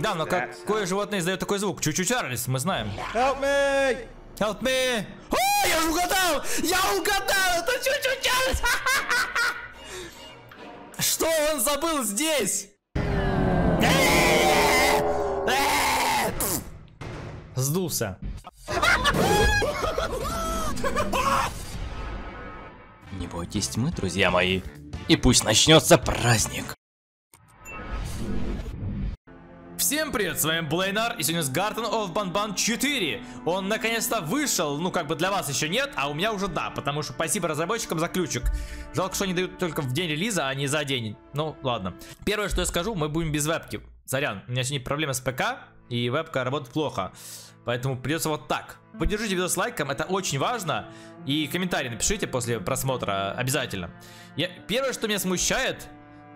Да, но какое животное издает такой звук? Чуть-чуть Чарльз, мы знаем. Help me! Help me! О, я же угадал! Я угадал! Это чуть-чуть Чарльз! Что он забыл здесь? Сдулся. Не бойтесь тьмы, друзья мои. И пусть начнется праздник. Всем привет, с вами Блейнар, и сегодня с Garden of Banban 4 Он наконец-то вышел, ну как бы для вас еще нет, а у меня уже да Потому что спасибо разработчикам за ключик. Жалко, что они дают только в день релиза, а не за день. Ну ладно. Первое, что я скажу, мы будем без вебки. Зарян, у меня сегодня проблемы с ПК, и вебка работает плохо. Поэтому придется вот так. Поддержите видео с лайком, это очень важно. И комментарий напишите после просмотра обязательно. Я, Первое, что меня смущает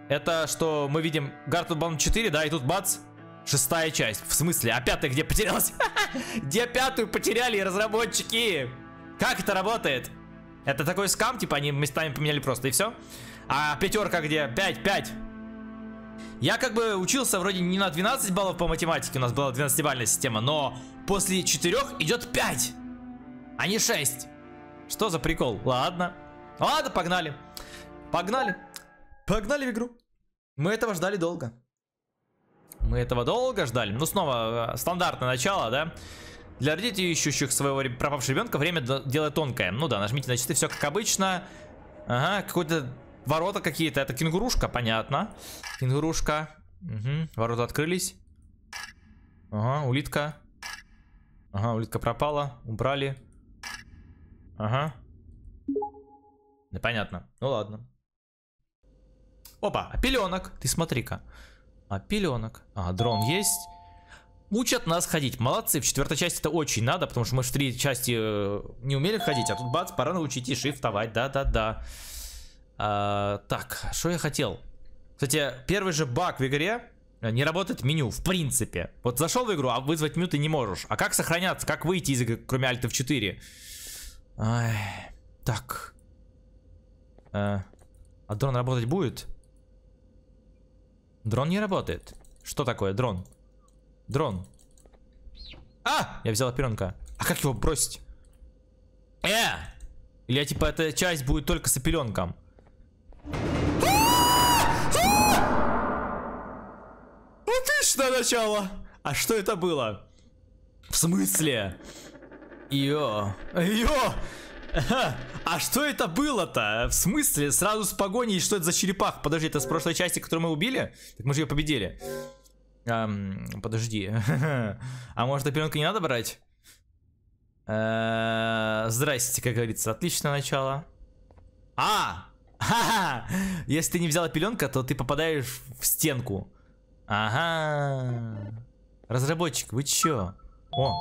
Это что мы видим Garden of Banban 4, да, и тут бац Шестая часть. В смысле? А пятая где потерялась? где пятую потеряли разработчики? Как это работает? Это такой скам, типа они местами поменяли просто и все? А пятерка где? 5, 5. Я как бы учился вроде не на 12 баллов по математике, у нас была 12-бальная система, но после 4 идет 5, а не 6. Что за прикол? Ладно. Ладно, погнали. Погнали. Погнали в игру. Мы этого ждали долго. Мы этого долго ждали. Ну, снова, э, стандартное начало, да? Для родителей, ищущих своего пропавшего ребенка, время дело тонкое. Ну да, нажмите на часы, все как обычно. Ага, какой-то ворота какие-то. Это кенгурушка, понятно. Кенгурушка. Угу, ворота открылись. Ага, улитка. Ага, улитка пропала. Убрали. Ага. Да понятно. Ну ладно. Опа, пеленок. Ты смотри-ка. А, пеленок. А, дрон есть. Учат нас ходить. Молодцы. В четвертой части это очень надо, потому что мы в три части э, не умели ходить, а тут бац, пора научить и шифтовать. Да-да-да. А, так, что я хотел? Кстати, первый же баг в игре э, не работает меню, в принципе. Вот зашел в игру, а вызвать меню ты не можешь. А как сохраняться? Как выйти из игры, кроме альтов 4? Ай, так. А, а дрон работать будет? Дрон не работает. Что такое дрон? Дрон. А! Я взял оперенка. А как его бросить? Э! Или типа эта часть будет только с опеленком? Отличное начало! А что это было? В смысле? Йо. Йо! А что это было-то? В смысле? Сразу с погоней, что это за черепах? Подожди, это с прошлой части, которую мы убили? Так мы же ее победили. Эм, подожди. А может, опеленку не надо брать? Э, здрасте, как говорится. Отличное начало. А! Если ты не взял пеленка, то ты попадаешь в стенку. Ага. Разработчик, вы чё? О,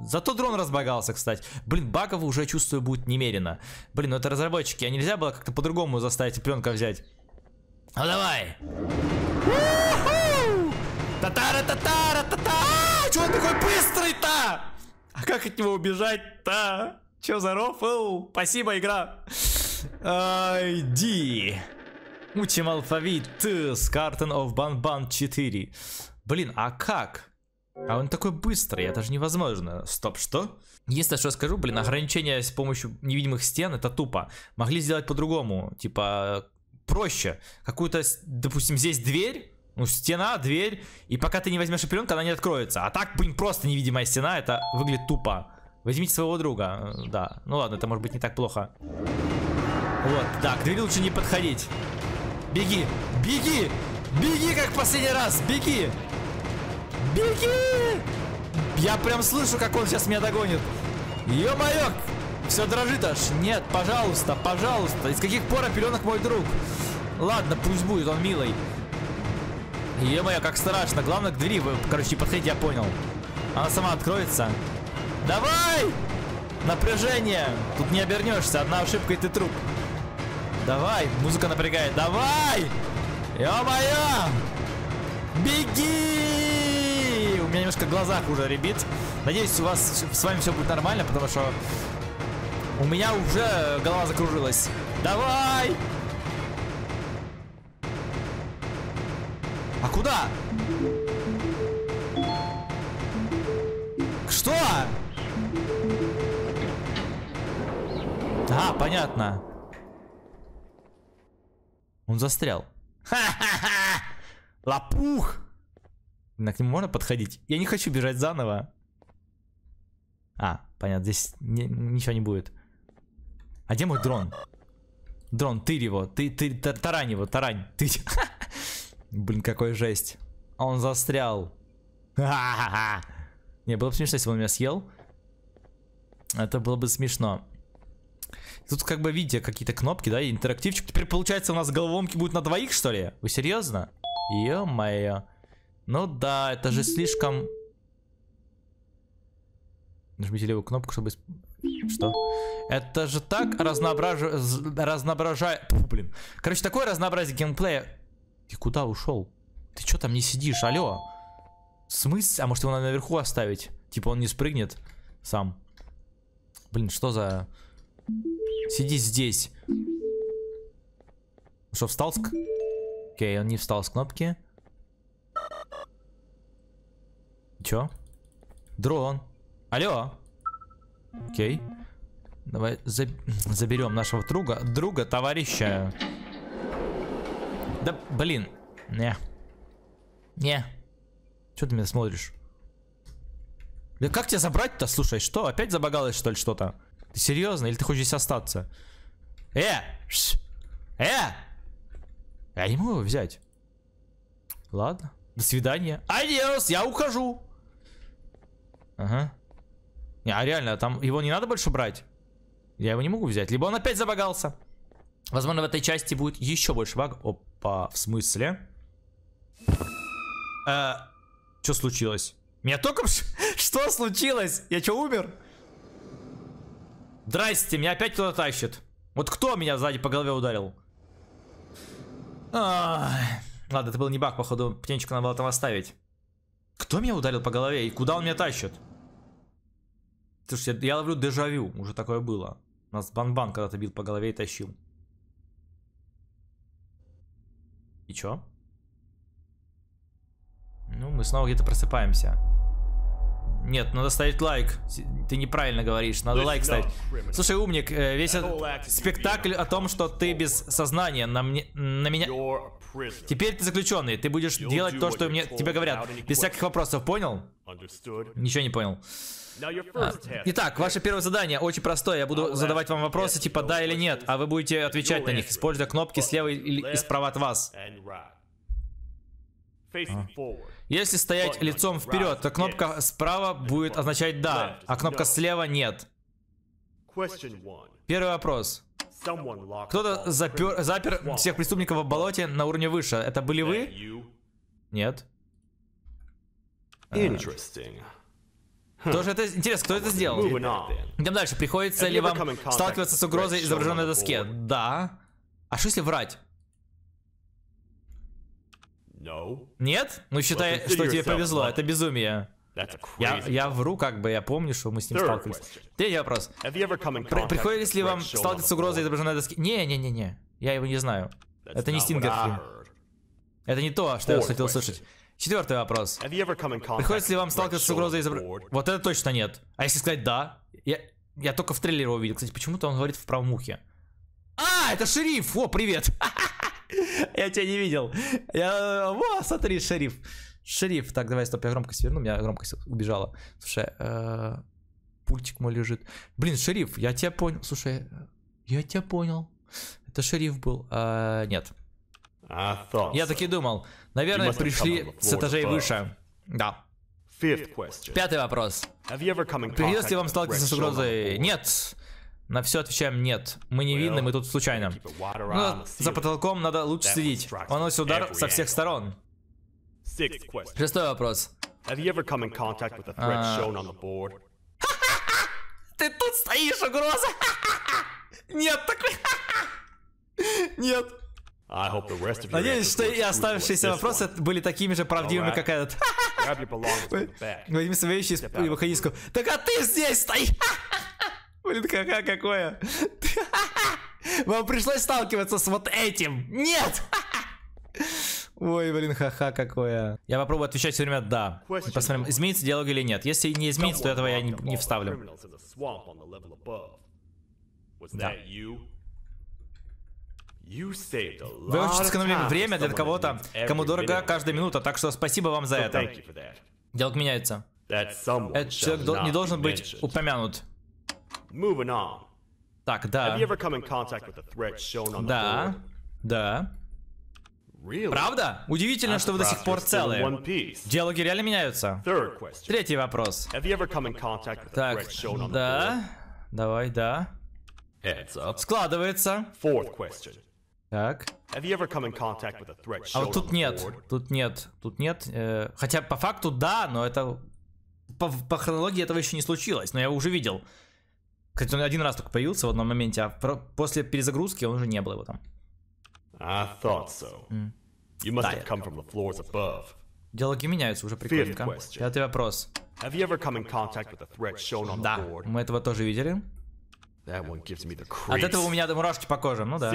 зато дрон разбагался, кстати. Блин, багов уже чувствую будет немерено. Блин, ну это разработчики, а нельзя было как-то по-другому заставить пленка взять? Ну давай. Татара, татара, татара. Чего он такой быстрый-то? А как от него убежать-то? Че за рофл? Спасибо, игра. Иди. Учим алфавит с Carton of Banban 4. Блин, а как? А он такой быстрый, это же невозможно. Стоп, что? Единственное, что я скажу, блин, ограничения с помощью невидимых стен, это тупо. Могли сделать по-другому, типа, проще. Какую-то, допустим, здесь дверь, ну, стена, дверь, и пока ты не возьмешь опеленку, она не откроется. А так, блин, просто невидимая стена, это выглядит тупо. Возьмите своего друга, да. Ну ладно, это может быть не так плохо. Вот, да, к двери лучше не подходить. Беги, беги, беги, как в последний раз, беги. Беги! Я прям слышу, как он сейчас меня догонит. Ё-моё! Все дрожит аж. Нет, пожалуйста, пожалуйста. Из каких пор пеленок мой друг? Ладно, пусть будет, он милый. Ё-моё, как страшно. Главное, к двери, вы, короче, подходите, я понял. Она сама откроется. Давай! Напряжение! Тут не обернешься, одна ошибка и ты труп. Давай, музыка напрягает. Давай! Ё-моё! Беги! меня немножко в глазах уже ребит. Надеюсь, у вас с вами все будет нормально, потому что у меня уже голова закружилась. Давай! А куда? Что? А, понятно. Он застрял. Ха-ха-ха! Лопух! На к нему можно подходить? Я не хочу бежать заново. А, понятно, здесь не, ничего не будет. А где мой дрон? Дрон, тырь его, ты, ты, тарань его, тарань, ты. Блин, какой жесть. Он застрял. Не, было бы смешно, если бы он меня съел. Это было бы смешно. Тут как бы видите какие-то кнопки, да, интерактивчик. Теперь получается у нас головоломки будут на двоих, что ли? Вы серьезно? Ё-моё. Ну да, это же слишком... Нажмите левую кнопку, чтобы... Что? Это же так разноображ... разноображает... Блин. Короче, такое разнообразие геймплея. Ты куда ушел? Ты что там не сидишь? Алло. Смысл? А может его надо наверху оставить? Типа он не спрыгнет сам. Блин, что за... Сиди здесь. Что, встал с... Окей, он не встал с кнопки. Чё? Дрон. Алло. Окей. Давай за... заберем нашего друга. Друга, товарища. Да, блин. Не. Не. Что ты меня смотришь? Да как тебя забрать-то? Слушай, что? Опять забагалось, что ли, что-то? Ты серьезно? Или ты хочешь здесь остаться? Э! Ш! Э! Я не могу его взять. Ладно. До свидания. Адиос, я ухожу. Ага. Не, а реально, там его не надо больше брать? Я его не могу взять. Либо он опять забагался. Возможно, в этой части будет еще больше баг. Опа, в смысле? Э, что случилось? Меня только... Что случилось? Я что, умер? Здрасте, меня опять кто-то тащит. Вот кто меня сзади по голове ударил? Ах. Ладно, это был не баг, походу. Птенчика надо было там оставить. Кто меня ударил по голове и куда он меня тащит? Слушай, я, я ловлю дежавю. Уже такое было. У нас Банбан когда-то бил по голове и тащил. И чё? Ну, мы снова где-то просыпаемся. Нет, надо ставить лайк. Ты неправильно говоришь, надо лайк ставить. Слушай, умник, э, весь этот спектакль о том, что ты без сознания на, мне, на меня... Теперь ты заключенный, ты будешь делать то, что мне тебе говорят. Без всяких вопросов, понял? Ничего не понял. А, итак, ваше первое задание очень простое. Я буду задавать вам вопросы типа да или нет, а вы будете отвечать на них, используя кнопки слева или справа от вас. А. Если стоять лицом вперед, то кнопка справа будет означать «да», а кнопка слева «нет». Первый вопрос. Кто-то запер, запер всех преступников в болоте на уровне выше. Это были вы? Нет. Interesting. Тоже это интересно, кто это сделал? Идем дальше. Приходится ли вам сталкиваться с угрозой, изображенной на доске? Да. А что если врать? Нет? Ну считай, что тебе повезло, это безумие. Я, я вру, как бы, я помню, что мы с ним сталкивались. Третий вопрос. При, приходилось ли вам сталкиваться с угрозой, изображенной на доске? Не-не-не-не, я его не знаю. Это не Стингерфильм. Это не то, что я хотел услышать. Четвертый вопрос. Приходится ли вам сталкиваться с угрозой изображения? Вот это точно нет. А если сказать да? Я, я только в трейлере увидел. Кстати, почему-то он говорит в правом ухе. А, это шериф! О, привет! Я тебя не видел. Я... Во, смотри, шериф. Шериф. Так, давай, стоп, я громкость верну. У меня громкость убежала. Слушай, э, пультик мой лежит. Блин, шериф, я тебя понял. Слушай, я тебя понял. Это шериф был. Э, нет. Я таки думал. Наверное, пришли с этажей выше. Да. Пятый вопрос. Придется ли вам сталкиваться с угрозой? Нет. На все отвечаем нет. Мы не видны, мы тут случайно. Но за потолком надо лучше следить. Он носит удар со всех сторон. Шестой вопрос. А... Ты тут стоишь, угроза! Нет, так... Нет. Надеюсь, что и оставшиеся вопросы были такими же правдивыми, как этот. Возьми свои вещи и выходи из Так а ты здесь стоишь! Блин, ха-ха, какое. Вам пришлось сталкиваться с вот этим. Нет! Ой, блин, ха-ха, какое. Я попробую отвечать все время «да». Посмотрим, изменится диалог или нет. Если не изменится, то этого я не, не вставлю. Да. Вы очень сэкономили время для кого-то, кому дорога каждая минута, так что спасибо вам за это. Диалог меняется. Этот человек не должен быть упомянут. Moving on. Так, Have you да. ever come in contact with the threat shown on the Да. Да. Really? Правда? Удивительно, что вы до сих пор piece. Диалоги реально меняются. Третий вопрос. Have you ever come in contact with the Так, threat shown on the да. Давай, да. Складывается. Fourth question. Так. Have you ever come in contact with the threat А вот тут нет. Тут нет. Тут нет. э, хотя по факту да, но это... По, по хронологии этого еще не случилось, но я уже видел. Кстати, он один раз только появился в одном моменте, а после перезагрузки он уже не был его там. I thought so. You must Да, have come from the floors above. Диалоги меняются уже прикольненько. Пятый вопрос. Have you ever come in contact with the threat shown on the Да, board? мы этого тоже видели. That one gives me the От creeps. этого у меня мурашки по коже, ну да.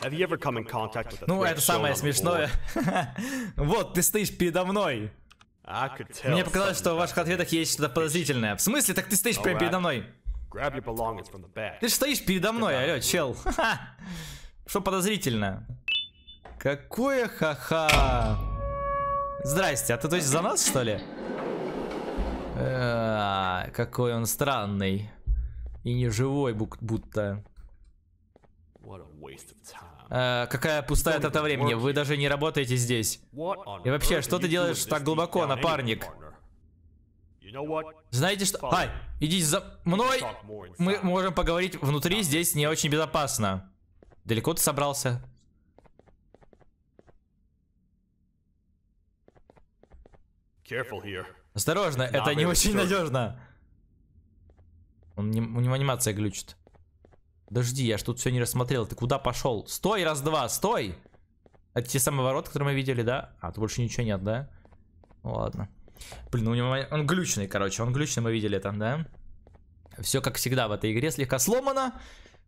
Have you ever come in contact with the Ну, это самое смешное. Вот, ты стоишь передо мной. Мне показалось, что в ваших ответах есть что-то подозрительное. В смысле? Так ты стоишь прямо передо мной. Ты же стоишь передо мной, алло, чел. Что подозрительно? Какое ха-ха. Здрасте, а ты то есть за нас, что ли? Э, Какой он странный. И не живой будто. What a waste of time. Э, Какая пустая трата времени, вы даже не работаете здесь. И вообще, что ты делаешь так глубоко, напарник? Знаете что? Ай, идите за мной. Мы можем поговорить внутри, здесь не очень безопасно. Далеко ты собрался? Осторожно, это не очень надежно. У него анимация глючит. Подожди, я ж тут все не рассмотрел. Ты куда пошел? Стой, раз-два, стой! Это те самые ворота, которые мы видели, да? А, тут больше ничего нет, да? Ну ладно. Блин, у него он глючный, короче. Он глючный, мы видели там, да? Все как всегда в этой игре слегка сломано.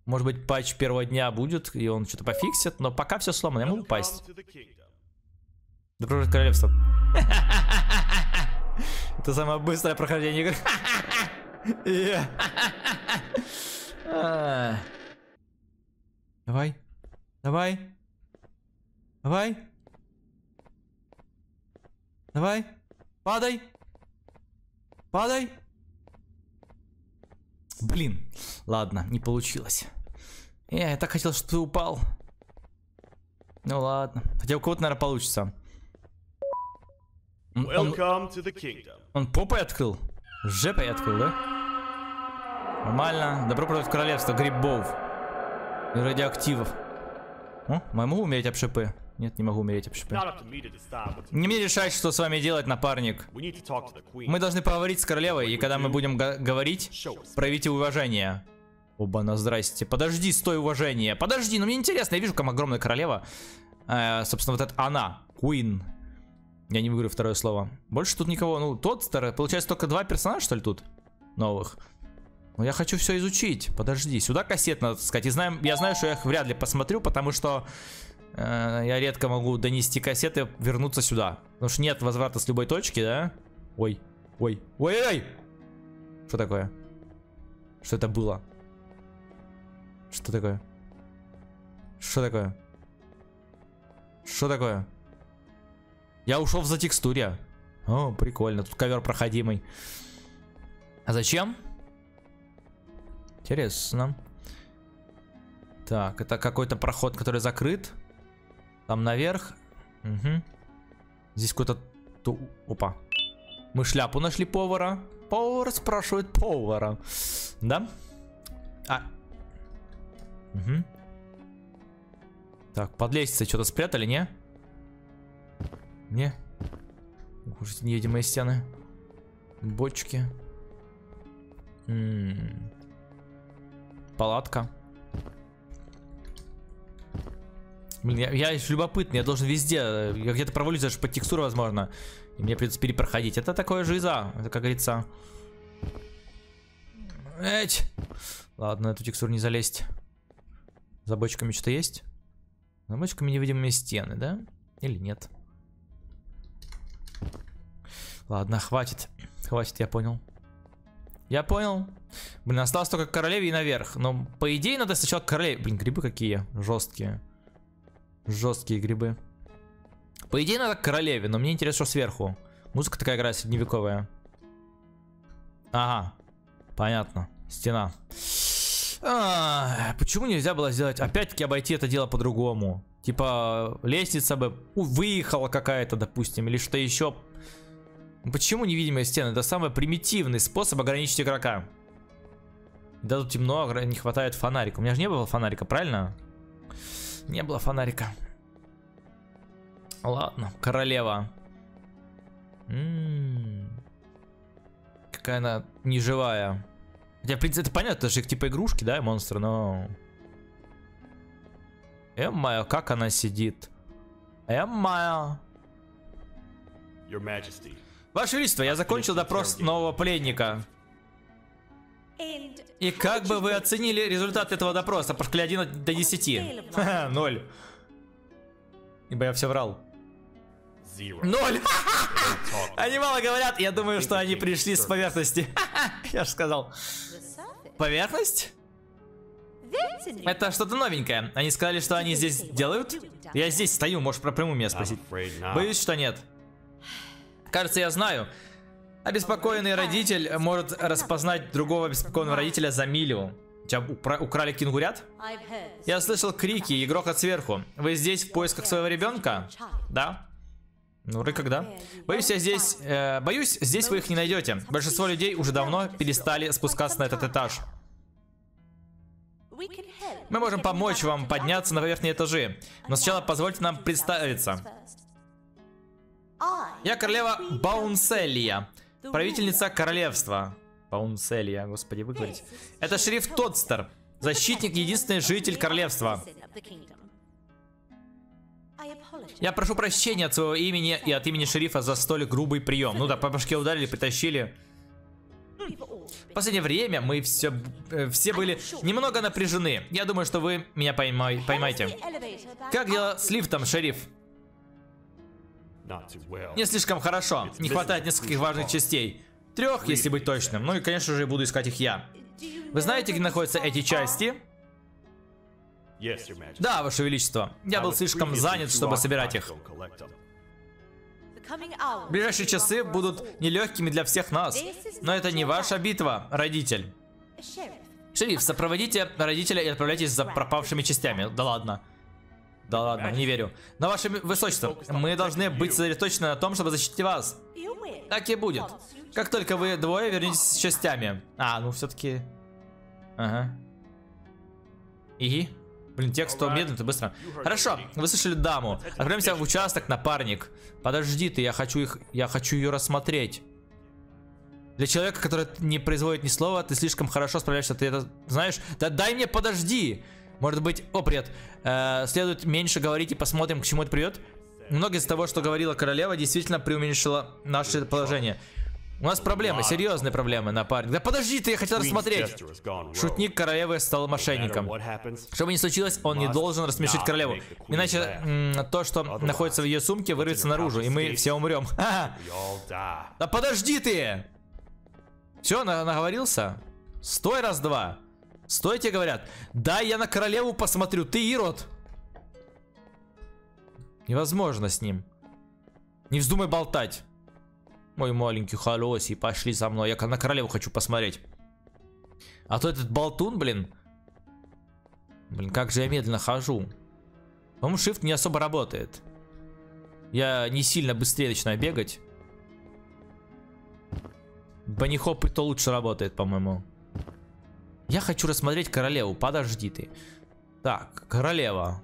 Может быть, патч первого дня будет, и он что-то пофиксит, но пока все сломано. Я могу упасть. Пожаловать в королевство. Это самое быстрое прохождение игры. Давай. Давай. Давай. Давай. Падай. Падай. Блин. Ладно, не получилось. Э, Я так хотел, чтобы ты упал. Ну ладно. Хотя у кого-то, наверное, получится. Он, он- он попой открыл? Жепой открыл, да? Нормально. Добро пожаловать в королевство грибов. Радиоактивов. О, могу умереть об шипы? Нет, не могу умереть об шипы. Не мне решать, что с вами делать, напарник. Мы должны поговорить с королевой, и когда мы будем го- говорить, проявите уважение. Оба-на, здрасте. Подожди, стой, уважение. Подожди, ну мне интересно, я вижу, как огромная королева. Э, собственно, вот это она, Queen. Я не выговорю второе слово. Больше тут никого, ну, тот старый, получается, только два персонажа, что ли, тут? Новых. Но я хочу все изучить. Подожди, сюда кассет надо сказать. И знаем, я знаю, что я их вряд ли посмотрю, потому что э, я редко могу донести кассеты, вернуться сюда. Потому что нет возврата с любой точки, да? Ой, ой, ой, ой! Что такое? Что это было? Что такое? Что такое? Что такое? Я ушел в затекстуре. О, прикольно. Тут ковер проходимый. А зачем? Интересно. Так, это какой-то проход, который закрыт. Там наверх. Угу. Здесь какой-то... ту- Опа. Мы шляпу нашли повара. Повар спрашивает повара. Да? А. Угу. Так, под лестницей что-то спрятали, не? Не? Уж невидимые стены. Бочки. М. Палатка. Блин, я, я любопытный, я должен везде, я где-то провалюсь даже по текстуре, возможно. И мне придется перепроходить. Это такое жиза, это, как говорится... Эть! Ладно, эту текстуру не залезть. За бочками что-то есть? За бочками невидимые стены, да? Или нет? Ладно, хватит. Хватит, я понял. Я понял. Блин, осталось только к королеве и наверх. Но по идее надо сначала к королеве. Блин, грибы какие жесткие. Жесткие грибы. По идее надо к королеве, но мне интересно, что сверху. Музыка такая играет средневековая. Ага. Понятно. Стена. А, почему нельзя было сделать, опять-таки обойти это дело по-другому? Типа лестница бы выехала какая-то, допустим, или что еще. Почему невидимые стены? Это самый примитивный способ ограничить игрока. Да тут темно, не хватает фонарика. У меня же не было фонарика, правильно? Не было фонарика. Ладно, королева. М -м -м. Какая она неживая. Хотя, в принципе, это понятно, это же типа игрушки, да, монстры, но... Эммая, как она сидит? Эммая. Ваше Величество, я закончил допрос нового пленника. И как бы вы оценили результат этого допроса по шкале 1 до 10? Ноль. Ибо я все врал. Ноль! Они мало говорят, я думаю, что они пришли с поверхности. Я же сказал. Поверхность? Это что-то новенькое. Они сказали, что они здесь делают? Я здесь стою, можешь про прямую меня спросить. Боюсь, что нет. Кажется, я знаю. Обеспокоенный родитель может распознать другого обеспокоенного родителя за милю. Тебя укра украли кенгурят? Я слышал крики и грохот сверху. Вы здесь в поисках своего ребенка? Да? Ну, вроде когда. Боюсь, я здесь... Э, боюсь, здесь вы их не найдете. Большинство людей уже давно перестали спускаться на этот этаж. Мы можем помочь вам подняться на верхние этажи. Но сначала позвольте нам представиться. Я королева Баунселия, правительница королевства. Баунселия, господи, вы говорите. Это шериф Тодстер, защитник, единственный житель королевства. Я прошу прощения от своего имени и от имени шерифа за столь грубый прием. Ну да, по башке ударили, притащили. В последнее время мы все, э, все были немного напряжены. Я думаю, что вы меня поймай, поймаете. Как дела с лифтом, шериф? Не слишком хорошо. Не хватает нескольких важных частей. Трех, если быть точным. Ну и, конечно же, буду искать их я. Вы знаете, где находятся эти части? Да, Ваше Величество. Я был слишком занят, чтобы собирать их. Ближайшие часы будут нелегкими для всех нас. Но это не ваша битва, родитель. Шериф, сопроводите родителя и отправляйтесь за пропавшими частями. Да ладно. Да ладно, не верю. Но ваше высочество, мы должны быть сосредоточены на том, чтобы защитить вас. Так и будет. Как только вы двое вернетесь с частями. А, ну все-таки... Ага. И? Блин, текст то медленно, то быстро. Хорошо, вы слышали даму. Отправимся в участок, напарник. Подожди ты, я хочу их, я хочу ее рассмотреть. Для человека, который не производит ни слова, ты слишком хорошо справляешься, ты это знаешь? Да дай мне подожди! Может быть, о, привет. Э, следует меньше говорить и посмотрим, к чему это приведет. Многое из того, что говорила королева, действительно преуменьшило наше положение. У нас проблемы, серьезные проблемы, напарник. Да подожди ты, я хотел рассмотреть. Шутник королевы стал мошенником. Что бы ни случилось, он не должен рассмешить королеву. Иначе то, что находится в ее сумке, вырвется наружу, и мы все умрем. Да подожди ты! Все, наговорился? Стой раз-два. Стойте, говорят. Дай я на королеву посмотрю, ты ирод. Невозможно с ним. Не вздумай болтать. Мой маленький холосий, пошли за мной. Я на королеву хочу посмотреть. А то этот болтун, блин. Блин, как же я медленно хожу. По-моему, shift не особо работает. Я не сильно быстрее начинаю бегать. Банихоп то лучше работает, по-моему. Я хочу рассмотреть королеву. Подожди ты. Так, королева.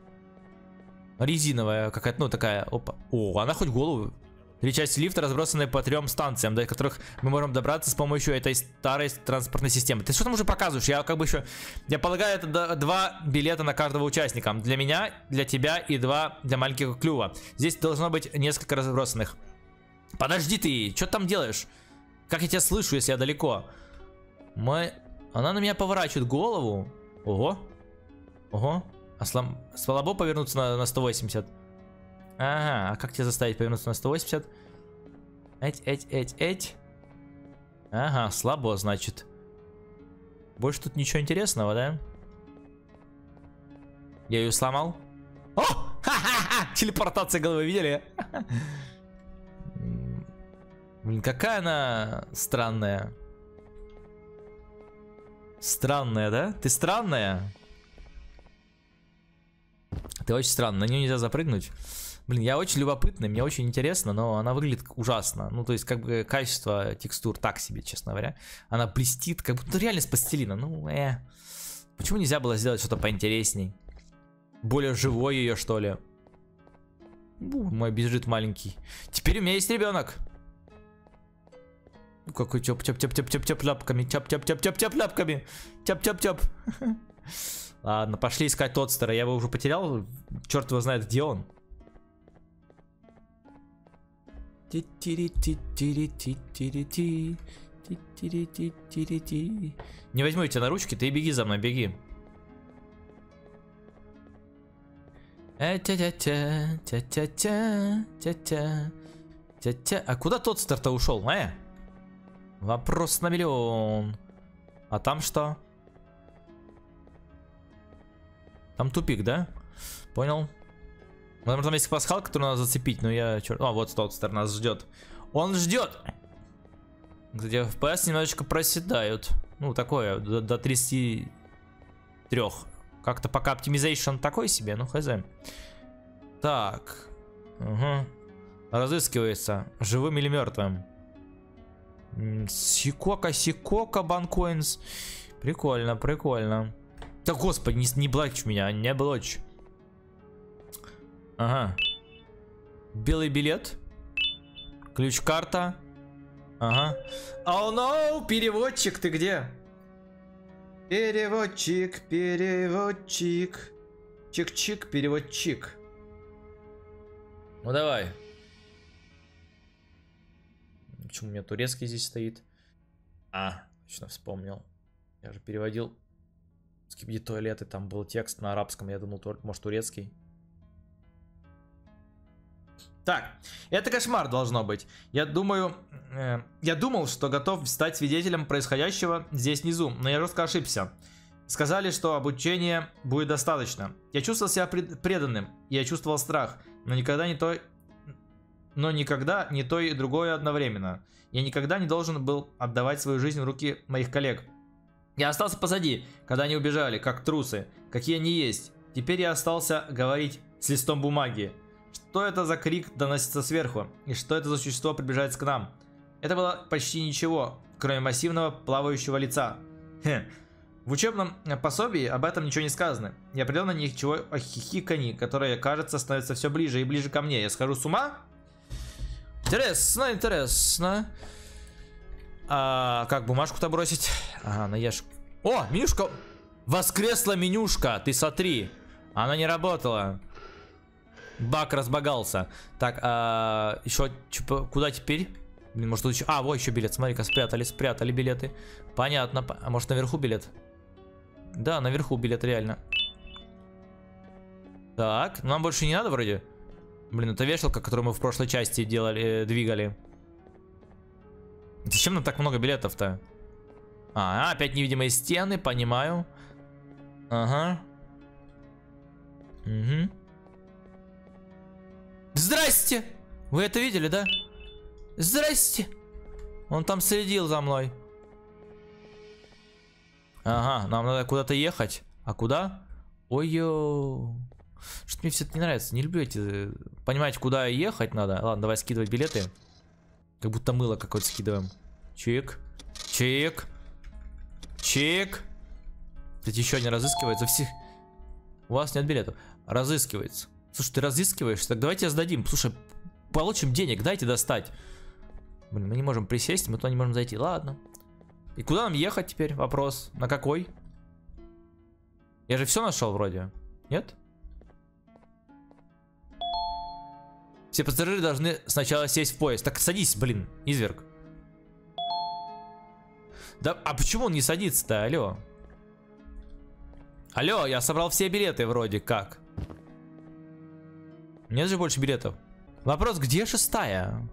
Резиновая какая-то, ну такая. Опа. О, она хоть голову Три части лифта разбросаны по трем станциям, до которых мы можем добраться с помощью этой старой транспортной системы. Ты что там уже показываешь? Я как бы еще... Я полагаю, это два билета на каждого участника. Для меня, для тебя и два для маленького клюва. Здесь должно быть несколько разбросанных. Подожди ты, что там делаешь? Как я тебя слышу, если я далеко? Мы... Она на меня поворачивает голову. Ого. Ого. А слам... слабо повернуться на, на 180. Ага, а как тебя заставить повернуться на 180? Эть, эть, эть, эть. Ага, слабо, значит. Больше тут ничего интересного, да? Я ее сломал? О! Ха-ха-ха! Телепортация головы, видели? Блин, какая она странная. Странная, да? Ты странная? Ты очень странная, на нее нельзя запрыгнуть. Блин, я очень любопытный, мне очень интересно, но она выглядит ужасно. Ну, то есть, как бы, качество текстур так себе, честно говоря. Она блестит, как будто реально с пластилина. Ну, э. Почему нельзя было сделать что-то поинтересней? Более живой ее, что ли? Бу, мой бежит маленький. Теперь у меня есть ребенок. Какой чоп чоп чоп чоп чоп чоп ляпками, чоп чоп чоп чоп чоп ляпками, чоп чоп чоп. Ладно, пошли искать Тодстера. Я его уже потерял. Черт его знает, где он. Не возьму тебя на ручки, ты беги за мной, беги. А куда тот старта ушел, э? Вопрос на миллион. А там что? Там тупик, да? Понял. Возможно, там есть пасхал, который надо зацепить, но я... Черт... А, вот Столстер нас ждет. Он ждет! Где FPS немножечко проседают. Ну, такое, до, до 33. Как-то пока оптимизейшн такой себе, ну хз. Так. Угу. Разыскивается. Живым или мертвым. Сикока, Сикока, Банкоинс. Прикольно, прикольно. Да господи, не, не блочь меня, не блочь. Ага. Белый билет. Ключ-карта. Ага. Oh no, переводчик, ты где? Переводчик, переводчик. Чик-чик, переводчик. Ну давай. Почему у меня турецкий здесь стоит? А, точно вспомнил. Я же переводил скибди туалеты, там был текст на арабском, я думал, может турецкий. Так, это кошмар должно быть. Я думаю, э, я думал, что готов стать свидетелем происходящего здесь внизу, но я жестко ошибся. Сказали, что обучения будет достаточно. Я чувствовал себя пред, преданным, я чувствовал страх, но никогда не то, но никогда не то и другое одновременно. Я никогда не должен был отдавать свою жизнь в руки моих коллег. Я остался позади, когда они убежали, как трусы, какие они есть. Теперь я остался говорить с листом бумаги. Что это за крик доносится сверху? И что это за существо приближается к нам? Это было почти ничего, кроме массивного плавающего лица. Хе. В учебном пособии об этом ничего не сказано. И определенно ничего о хихиканье, которое, кажется, становится все ближе и ближе ко мне. Я схожу с ума? Интересно, интересно. А, как бумажку-то бросить? Ага, на яшку. О, менюшка! Воскресла менюшка, ты смотри. Она не работала. Бак разбагался. Так, а, еще куда теперь? Может тут еще... А, вот еще билет. Смотри-ка, спрятали, спрятали билеты. Понятно. А может наверху билет? Да, наверху билет реально. Так, нам больше не надо вроде. Блин, это вешалка, которую мы в прошлой части делали, э, двигали. Зачем нам так много билетов-то? А, опять невидимые стены, понимаю. Ага. Угу. Здрасте! Вы это видели, да? Здрасте! Он там следил за мной. Ага, нам надо куда-то ехать. А куда? Ой-ё. Что-то мне все это не нравится. Не люблю эти... Понимаете, куда ехать надо? Ладно, давай скидывать билеты. Как будто мыло какое-то скидываем. Чик. Чик. Чик. Кстати, еще не разыскивается. Все... У вас нет билетов. Разыскивается. Слушай, ты разыскиваешь? Так давайте сдадим. Слушай, получим денег, дайте достать. Блин, мы не можем присесть, мы туда не можем зайти. Ладно. И куда нам ехать теперь? Вопрос. На какой? Я же все нашел вроде. Нет? Все пассажиры должны сначала сесть в поезд. Так садись, блин, изверг. Да, а почему он не садится-то, алло? Алло, я собрал все билеты вроде как. Нет же больше билетов. Вопрос, где шестая?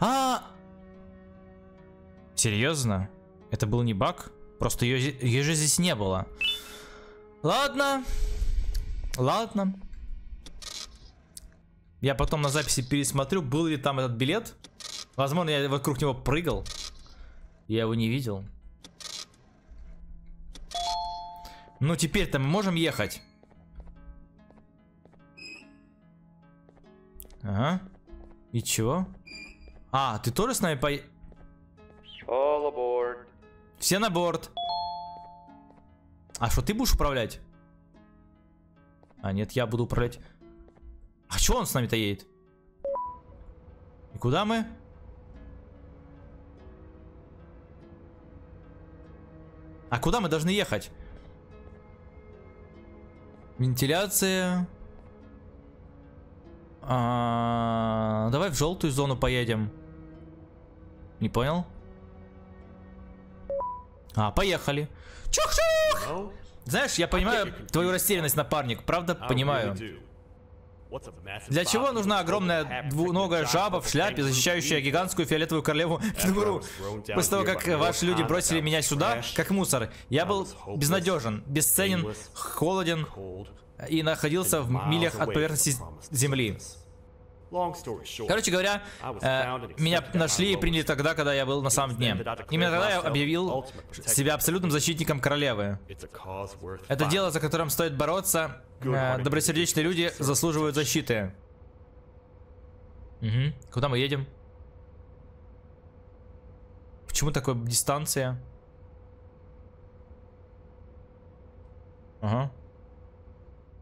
А! Серьезно? Это был не баг? Просто ее, ее же здесь не было. Ладно. Ладно. Я потом на записи пересмотрю, был ли там этот билет. Возможно, я вокруг него прыгал. Я его не видел. Ну, теперь-то мы можем ехать. Ага. И чего? А, ты тоже с нами по... All aboard. Все на борт. А что, ты будешь управлять? А, нет, я буду управлять. А чего он с нами-то едет? И куда мы? А куда мы должны ехать? Вентиляция. А, давай в желтую зону поедем. Не понял? А, поехали. Чух-чух! Знаешь, я понимаю твою растерянность, напарник. Правда, понимаю. really do. What's a massive Для чего нужна огромная двуногая жаба в шляпе, защищающая гигантскую фиолетовую королеву кенгуру? После того, как ваши люди бросили меня сюда, как мусор, я был безнадежен, бесценен, холоден и находился в милях от поверхности Земли. Короче говоря, э, меня нашли и приняли тогда, когда я был на самом дне. Именно тогда я объявил себя абсолютным защитником королевы. Это дело, за которым стоит бороться. Э, Добросердечные люди заслуживают защиты. Угу. Куда мы едем? Почему такая дистанция? Ага.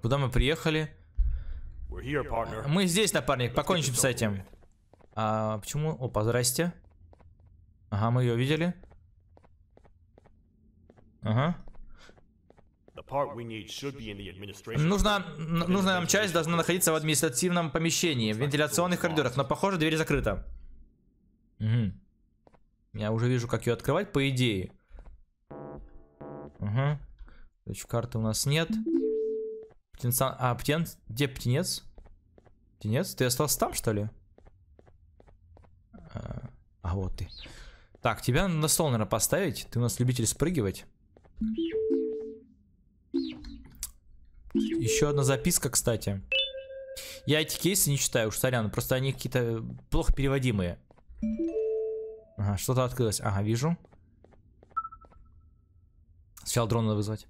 Куда мы приехали? Here. Мы здесь, напарник, покончим с этим. А почему? Опа, здрасте. Ага, мы ее видели. Ага. Нужна, нужная нам часть должна находиться в административном помещении, в вентиляционных коридорах, но похоже дверь закрыта. Угу. Я уже вижу, как ее открывать, по идее. Угу. Ключ карты у нас нет. Птенца... А, птен... Где птенец? Птенец? Ты остался там, что ли? А, а, вот ты. Так, тебя на стол, наверное, поставить. Ты у нас любитель спрыгивать. Еще одна записка, кстати. Я эти кейсы не читаю, уж сорян, просто они какие-то плохо переводимые. Ага, что-то открылось. Ага, вижу. Сначала дрон надо вызвать.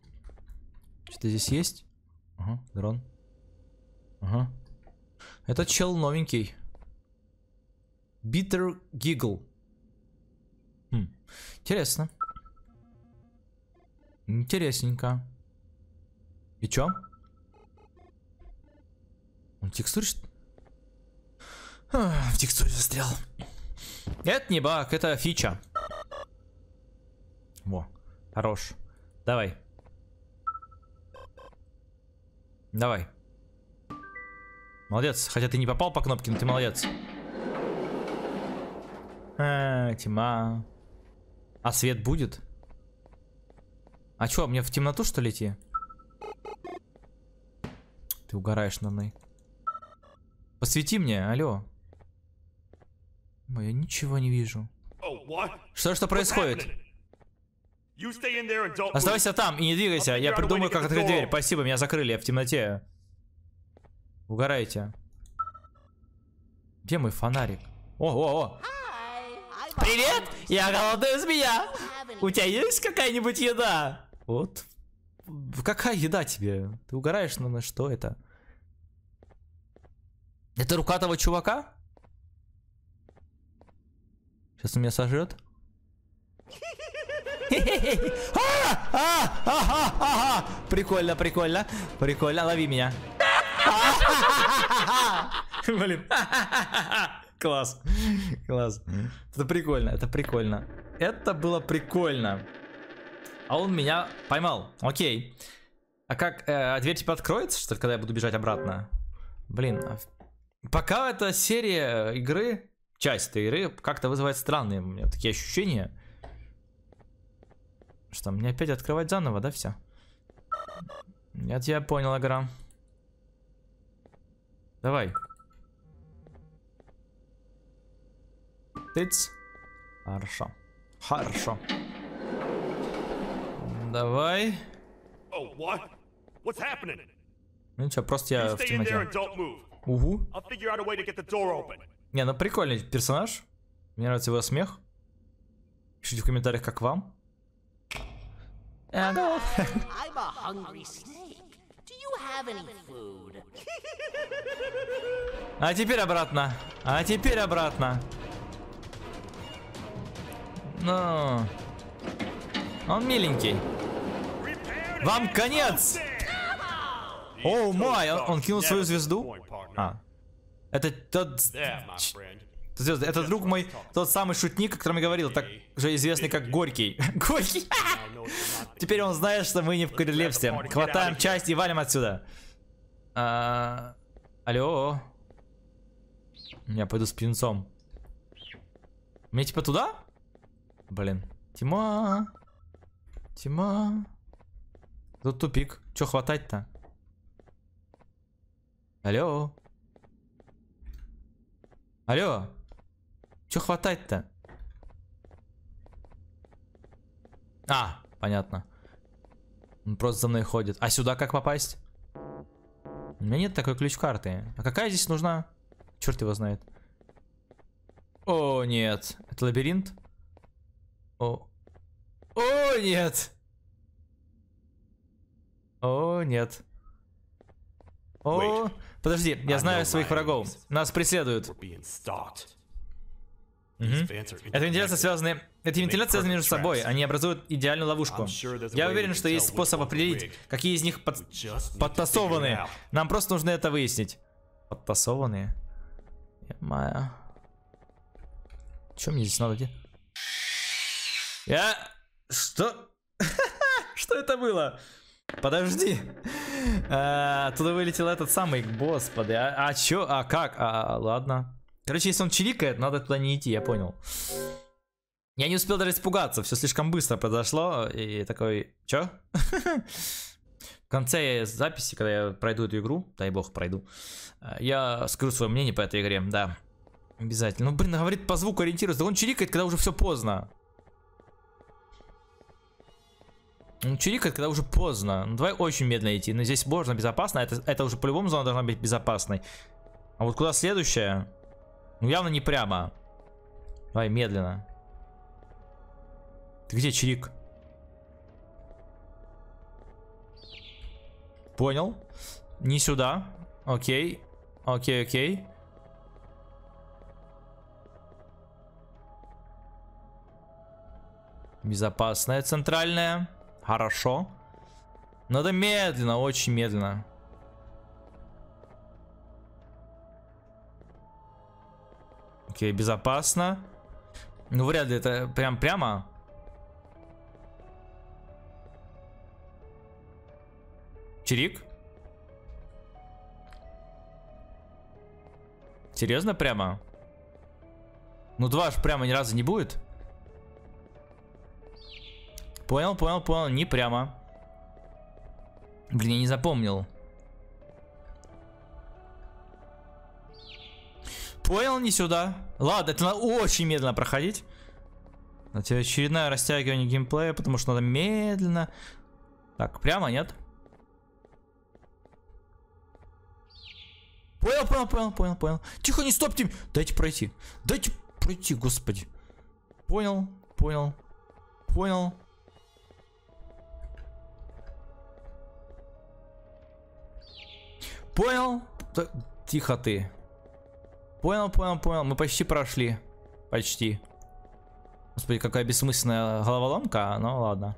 Что-то здесь есть? Ага, дрон. Ага. Этот чел новенький. Bitter Giggle. Хм. Интересно. Интересненько. И чё? Он текстурит? что- Ах, В текстуре застрял. Это не баг, это фича. Во, хорош. Давай. Давай. Молодец. Хотя ты не попал по кнопке, но ты молодец. А, тьма. А свет будет? А чё, мне в темноту что ли идти? Ты угораешь на мной. Посвети мне, алло. Ой, я ничего не вижу. Что что происходит? Happening? You stay in there and don't move. Оставайся там и не двигайся. Я придумаю, как открыть дверь. Спасибо, меня закрыли, я в темноте. Угораете. Где мой фонарик? О, о, о. Привет, я голодная змея. У тебя есть какая-нибудь еда? Вот. Какая еда тебе? Ты угораешь на на что это? Это рука того чувака? Сейчас он меня сожрет. Прикольно, прикольно. Прикольно, лови меня. Блин. Класс. Класс. Это прикольно, это прикольно. Это было прикольно. А он меня поймал. Окей. А как, э, а дверь типа откроется, что ли, когда я буду бежать обратно? Блин, а пока эта серия игры, часть этой игры, как-то вызывает странные у меня такие ощущения. Что, мне опять открывать заново, да, все? Я тебя понял, игра. Давай. Тыц. Хорошо. Хорошо. давай. Oh, what? What's happening? Ну ничего, просто я в темноте. Угу. Не, ну прикольный персонаж. Мне нравится его смех. Пишите в комментариях, как вам. Да. I'm a hungry snake. Do you have any food? А теперь обратно. А теперь обратно. Ну. Он миленький. Вам конец! О май, он, он кинул свою звезду. А. Это тот... Звезды, это друг мой, тот самый шутник, о котором я говорил, так же известный как Горький. Горький! Теперь он знает, что мы не в королевстве. Хватаем часть и валим отсюда. А, Алло. Я пойду с птенцом. Мне типа туда? Блин. Тьма. Тьма. Тут тупик. Че хватать-то? Алло. Алло. Че хватать-то? А, понятно. Он просто за мной ходит. А сюда как попасть? У меня нет такой ключ-карты. А какая здесь нужна? Черт его знает. О, нет. Это лабиринт? О. О, нет. О, нет. О, подожди, я знаю своих врагов. Нас преследуют. Are Это вентиляция связаны... Эти вентиляции связаны между собой. Они образуют идеальную ловушку. Я уверен, что есть способ определить, какие из них под- подтасованы. Нам просто нужно это выяснить. Подтасованные. Моя. Что мне здесь надо делать? Я... Что? Что это было? Подожди. А, Оттуда вылетел этот самый, господи. А, а чё? А как? А, ладно. Короче, если он чирикает, надо туда не идти, я понял. Я не успел даже испугаться, все слишком быстро произошло. И такой, чё? В конце записи, когда я пройду эту игру, дай бог пройду, я скажу свое мнение по этой игре, да. Обязательно. Ну, блин, говорит, по звуку ориентируется. Да он чирикает, когда уже все поздно. Он чирикает, когда уже поздно. Ну, давай очень медленно идти. Но здесь можно безопасно. Это, это уже по-любому зона должна быть безопасной. А вот куда следующая? Ну, явно не прямо. Давай, медленно. Ты где, чирик? Понял. Не сюда. Окей. Окей, окей. Безопасная центральная. Хорошо. Надо медленно, очень медленно. Окей, безопасно. Ну, вряд ли это прям прямо. Чирик? Серьезно прямо? Ну два ж прямо ни разу не будет. Понял, понял, понял. Не прямо. Блин, я не запомнил. Понял, не сюда. Ладно, это надо очень медленно проходить. На тебе очередное растягивание геймплея, потому что надо медленно. Так, прямо, нет? Понял, понял, понял, понял, понял. Тихо, не стопьте. Дайте пройти. Дайте пройти, господи. Понял, понял, понял. Понял? Тихо ты. Понял, понял, понял. Мы почти прошли. Почти. Господи, какая бессмысленная головоломка. Ну ладно.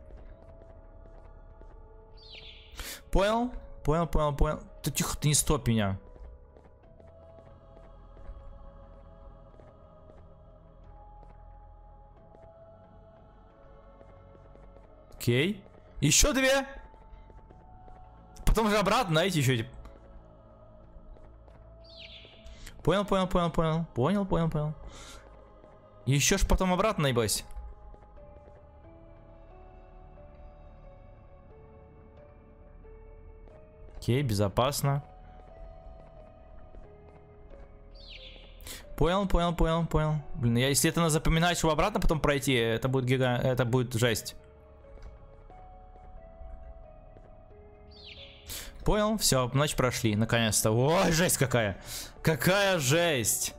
Понял? Понял, понял, понял. Ты тихо, ты не стоп меня. Окей. Еще две. Потом же обратно, знаете, еще. Понял, понял, понял, понял. Понял, понял, понял. Еще ж потом обратно, небось. Окей, безопасно. Понял, понял, понял, понял. Блин, я, если это надо запоминать, чтобы обратно потом пройти, это будет гига... Это будет жесть. Понял? Все, ночь прошли, наконец-то. Ой, жесть какая! Какая жесть!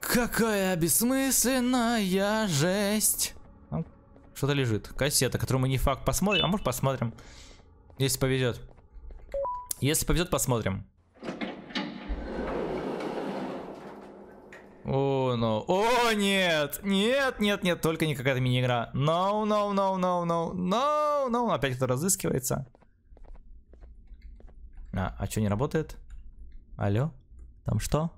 Какая бессмысленная жесть! Там Что-то лежит. Кассета, которую мы не факт посмотрим. А может посмотрим. Если повезет. Если повезет, посмотрим. О, ну. О, нет! Нет, нет, нет, только не какая-то мини-игра. No, no, no, no, no, no, no. Опять кто разыскивается. А, а что не работает? Алло? Там что?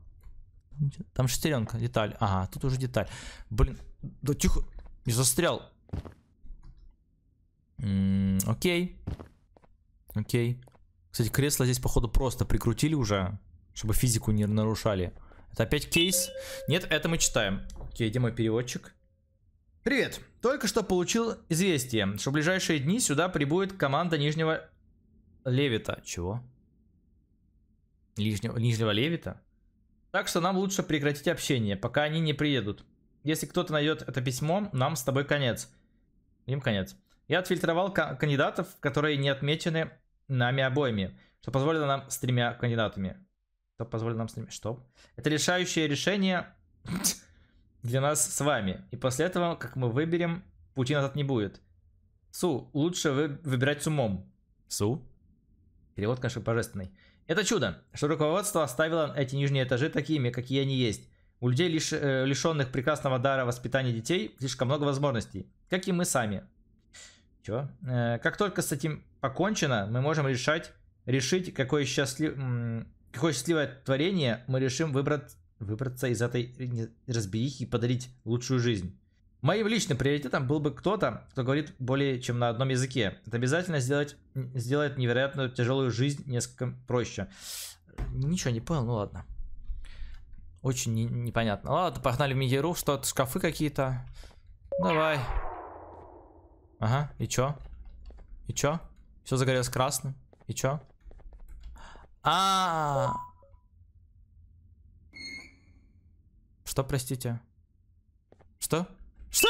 Там шестеренка, деталь. Ага, тут уже деталь. Блин, да тихо. Не застрял. М, окей. Окей. Кстати, кресло здесь, походу, просто прикрутили уже, чтобы физику не нарушали. Это опять кейс? Нет, это мы читаем. Окей, где мой переводчик? Привет. Только что получил известие, что в ближайшие дни сюда прибудет команда Нижнего Левита. Чего? Нижнего, Нижнего Левита? Так что нам лучше прекратить общение, пока они не приедут. Если кто-то найдет это письмо, нам с тобой конец. Им конец. Я отфильтровал ка- кандидатов, которые не отмечены нами обоими, что позволило нам с тремя кандидатами. Что позволило нам с тремя... Что? Это решающее решение для нас с вами. И после этого, как мы выберем, пути назад не будет. Су, лучше вы выбирать с умом. Су? Перевод, конечно, божественный. Это чудо, что руководство оставило эти нижние этажи такими, какие они есть. У людей, лиш, э, лишенных прекрасного дара воспитания детей, слишком много возможностей. Как и мы сами. Чё? Э, как только с этим покончено, мы можем решать, решить, какое, счастлив, какое счастливое творение мы решим выбрать, выбраться из этой разберихи и подарить лучшую жизнь. Моим личным приоритетом был бы кто-то, кто говорит более чем на одном языке. Это обязательно сделать, сделает невероятную тяжелую жизнь несколько проще. Ничего не понял, ну ладно. Очень не- непонятно. Ладно, погнали в Мигеру, что-то, шкафы какие-то. Давай. Ага, и чё? И чё? Все загорелось красным. И чё? А, Что, простите? Что? Что?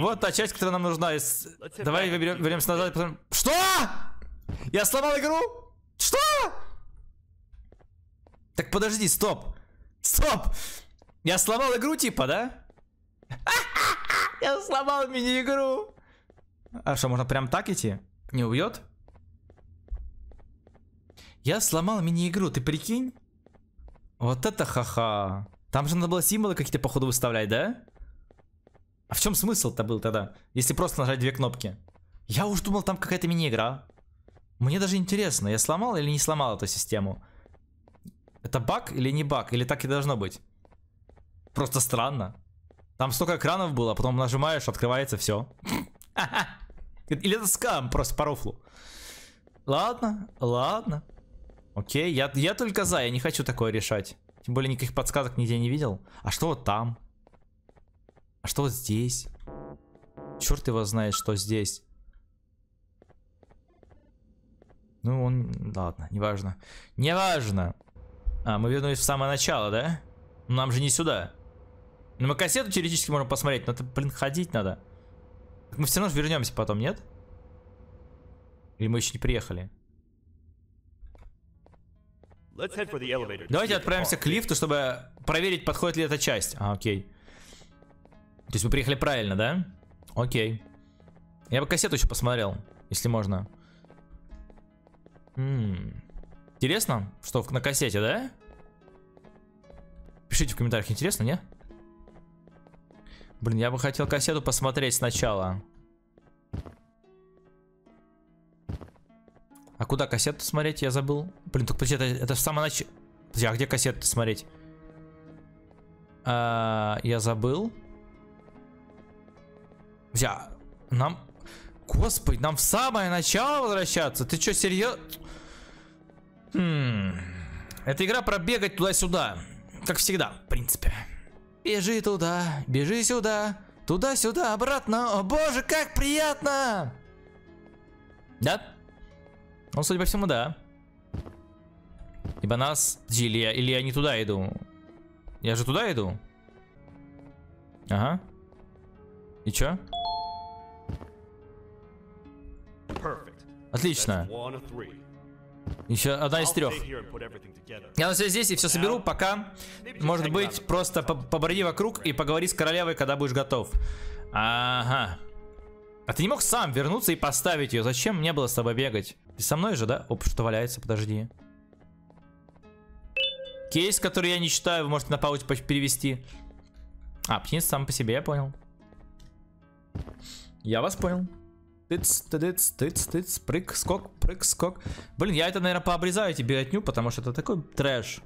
Вот та часть, которая нам нужна. Давай вернемся назад. и потом- Что? Я сломал игру? Что? Так подожди, стоп. Стоп. Я сломал игру типа, да? Я сломал мини-игру. А что, можно прям так идти? Не убьет? Я сломал мини-игру, ты прикинь? Вот это ха-ха. Там же надо было символы какие-то, походу, выставлять, да? А в чем смысл-то был тогда, если просто нажать две кнопки? Я уж думал, там какая-то мини-игра. Мне даже интересно, я сломал или не сломал эту систему? Это баг или не баг? Или так и должно быть? Просто странно. Там столько экранов было, а потом нажимаешь, открывается все. Или это скам, просто по рофлу. Ладно, ладно. Окей, я, я только за, я не хочу такое решать. Тем более никаких подсказок нигде не видел. А что вот там? А что вот здесь? Черт его знает, что здесь. Ну, он... Ладно, неважно. Неважно. А, мы вернулись в самое начало, да? Ну, Нам же не сюда. Ну, мы кассету теоретически можем посмотреть, но это, блин, ходить надо. Так Мы все равно же вернемся потом, нет? Или мы еще не приехали? Давайте отправимся к лифту, чтобы проверить, подходит ли эта часть. А, окей. То есть мы приехали правильно, да? Окей. Я бы кассету еще посмотрел, если можно. М. Интересно, что на кассете, да? Пишите в комментариях, интересно, не? Блин, я бы хотел кассету посмотреть сначала. А куда кассету смотреть, я забыл. Блин, только подожди, это, это в самом начале... Подожди, а где кассету смотреть? А, я забыл. А нам... Господи, нам в самое начало возвращаться? Ты что, серьезно? Хм... Эта игра про бегать туда-сюда. Как всегда, в принципе. Бежи туда, бежи сюда, туда-сюда, обратно. О боже, как приятно! Да? Ну, судя по всему, да. Ибо нас... Или я, или я не туда иду? Я же туда иду? Ага. И чё? Отлично. Еще одна из трех. Я на все здесь и все соберу, пока, может быть, просто по- поброди вокруг и поговори с королевой, когда будешь готов. Ага. А ты не мог сам вернуться и поставить ее? Зачем мне было с тобой бегать? Ты со мной же, да? Оп, что валяется, подожди. Кейс, который я не читаю, вы можете на паузе по- перевести. А, птиц сам по себе, я понял. Я вас понял. Тыц, тыц, тыц, тыц, прыг, скок, прыг, скок. Блин, я это, наверное, пообрезаю тебе отню, потому что это такой трэш.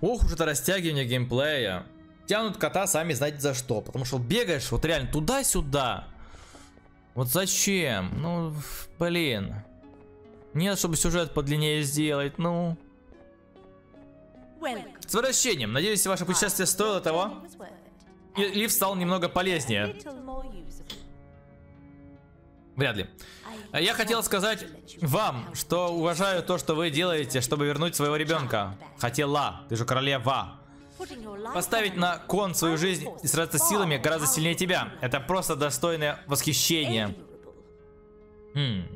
Ох уж это растягивание геймплея. Тянут кота сами знаете за что. Потому что бегаешь вот реально туда-сюда. Вот зачем? Ну, блин. Нет, чтобы сюжет подлиннее сделать, ну. С возвращением. Надеюсь, ваше путешествие стоило того. И лифт стал немного полезнее. Вряд ли. А Я хотел сказать вам, что уважаю то, что вы делаете, чтобы вернуть своего ребенка. Хотела. Ты же королева. Поставить на кон свою жизнь и сражаться силами гораздо сильнее тебя. Это просто достойное восхищение. Хм.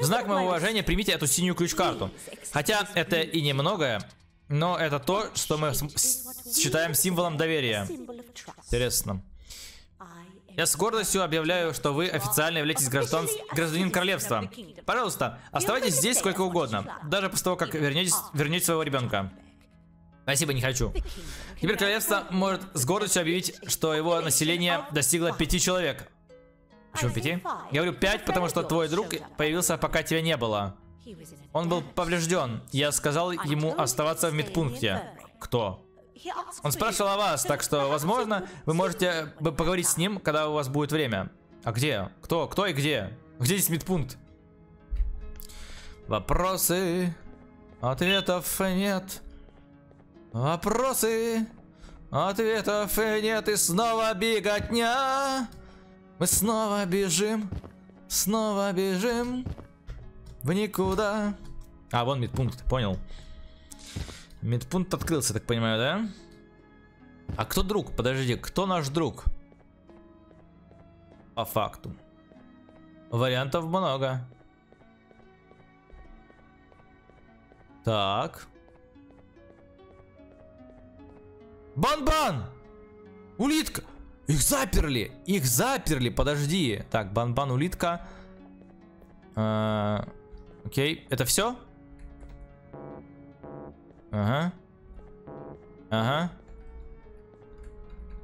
В знак моего уважения примите эту синюю ключ-карту. Хотя это и немногое, но это то, что мы считаем символом доверия. Интересно. Я с гордостью объявляю, что вы официально являетесь граждан... гражданин королевства. Пожалуйста, оставайтесь здесь сколько угодно, даже после того, как вернетесь, вернете своего ребенка. Спасибо, не хочу. Теперь королевство может с гордостью объявить, что его население достигло пяти человек. Почему пяти? Я говорю пять, потому что твой друг появился, пока тебя не было. Он был поврежден. Я сказал ему оставаться в медпункте. Кто? Он спрашивал о вас, так что, возможно, вы можете бы поговорить с ним, когда у вас будет время. А где? Кто? Кто и где? Где здесь медпункт? Вопросы. Ответов нет. Вопросы. Ответов нет. И снова беготня. Мы снова бежим. Снова бежим. В никуда. А, вон медпункт, понял. Медпункт открылся, так понимаю, да? А кто друг? Подожди, кто наш друг? По факту. Вариантов много. Так. Бан-бан! Улитка! Их заперли! Их заперли! Подожди. Так, бан-бан, улитка. А, Окей, это все? Ага. Ага.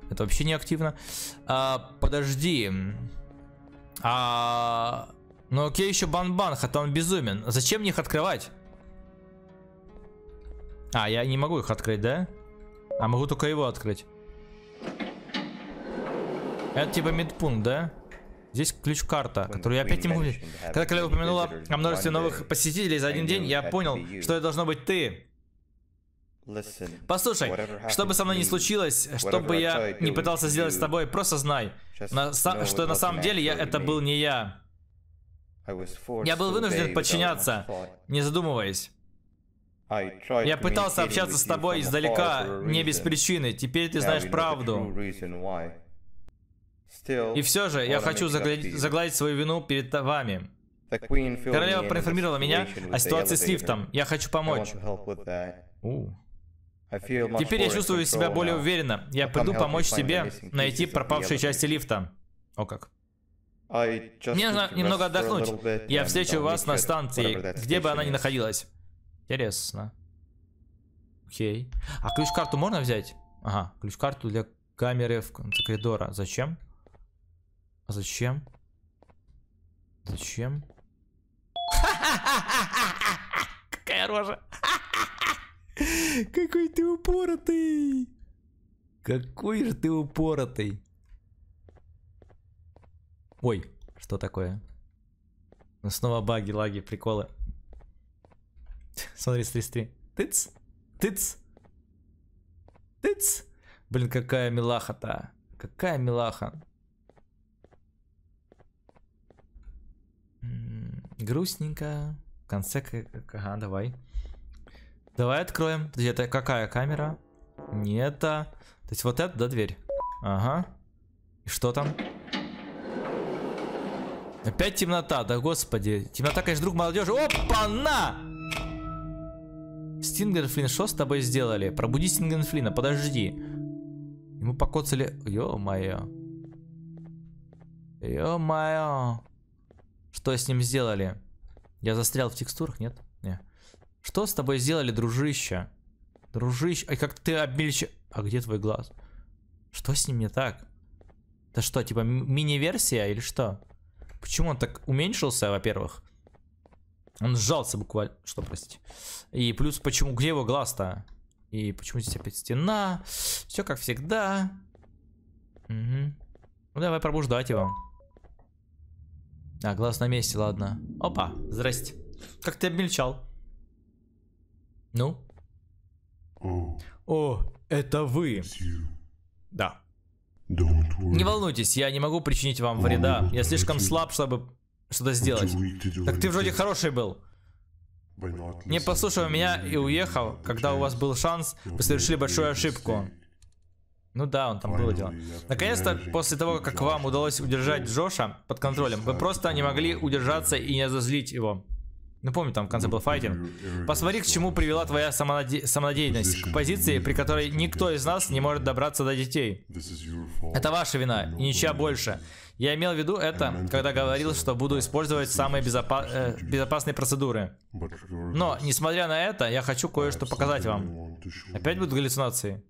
Это вообще не активно. А, подожди. А, ну окей, еще бан-бан, хотя он безумен. Зачем мне их открывать? А, я не могу их открыть, да? А могу только его открыть. Это типа медпункт, да? Здесь ключ-карта, которую я опять не могу. Когда Калева упомянула о множестве новых посетителей за один день, я понял, что это должно быть ты. Послушай, что бы со мной ни случилось, что бы я не пытался сделать с тобой, просто знай, на что на самом деле я это был не я. Я был вынужден подчиняться, не задумываясь. Я пытался общаться с тобой издалека, не без причины. Теперь ты знаешь правду. И все же, я хочу загладить, загладить свою вину перед вами. Королева проинформировала меня о ситуации с лифтом. Я хочу помочь. У. Теперь я чувствую себя более уверенно. Я приду помочь тебе найти пропавшие части лифта. О как. Мне нужно немного отдохнуть. Я встречу вас на станции, где бы она ни находилась. Интересно. Окей. А ключ-карту можно взять? Ага, ключ-карту для камеры в конце коридора. Зачем? А зачем? Зачем? Какая рожа. Какой ты упоротый. Какой же ты упоротый. Ой, что такое? Ну снова баги, лаги, приколы. Смотри, смотри, смотри. Тыц, тыц, тыц. Блин, какая милаха-то. Какая милаха. Грустненько. В конце... Ага, давай. Давай откроем. Подожди, это какая камера? Не это. То есть вот это, да, дверь? Ага. И что там? Опять темнота, да господи. Темнота, конечно, друг молодежи. Опа-на! Стингер Флинн, что с тобой сделали? Пробуди Стингер Флинна, подожди. Ему покоцали... Ё-моё. Ё-моё. Что с ним сделали? Я застрял в текстурах, нет? Что с тобой сделали, дружище? Дружище... Ай, как ты обмельча... А где твой глаз? Что с ним не так? Это что, типа мини-версия или что? Почему он так уменьшился, во-первых? Он сжался буквально. Что, простите? И плюс, почему, где его глаз-то? И почему здесь опять стена? Все как всегда. Мгм. Ну давай пробуждать его. А, глаз на месте, ладно. Опа, здрасте. Как ты обмельчал? Ну? О, это вы. Да. Не волнуйтесь, я не могу причинить вам вреда. Я слишком слаб, чтобы что-то сделать. Так ты вроде хороший был. Не послушал меня и уехал, когда у вас был шанс, вы совершили большую ошибку. Ну да, он там было дело. Наконец-то, после того, как вам удалось удержать Джоша под контролем, вы просто не могли удержаться и не разозлить его. Ну помню, там в конце был файтинг. Посмотри, к чему привела твоя самонаде- самонадеянность. К позиции, при которой никто из нас не может добраться до детей. Это ваша вина, и ничья больше. Я имел в виду это, когда говорил, что буду использовать самые безопа- э, безопасные процедуры. Но, несмотря на это, я хочу кое-что показать вам. Опять будут галлюцинации?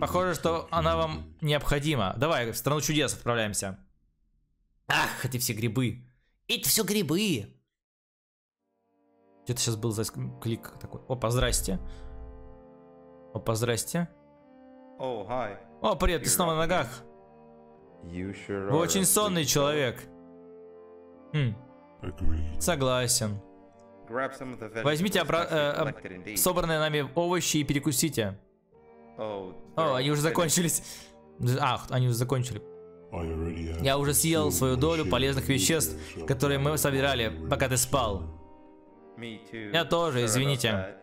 Похоже, что она вам необходима. Давай, в страну чудес отправляемся. Ах, эти все грибы. Эти все грибы. Где-то сейчас был за клик такой. Опа, здрасте. Опа, здрасте. Oh, hi. О, привет, ты снова на ногах. Sure Вы очень сонный человек. Хм, согласен. Возьмите обра- э, indeed. собранные нами овощи и перекусите. Oh, О, they're они уже закончились. Ах, они уже закончили. Я уже съел свою долю полезных веществ, которые мы собирали, пока ты спал. Я тоже, извините.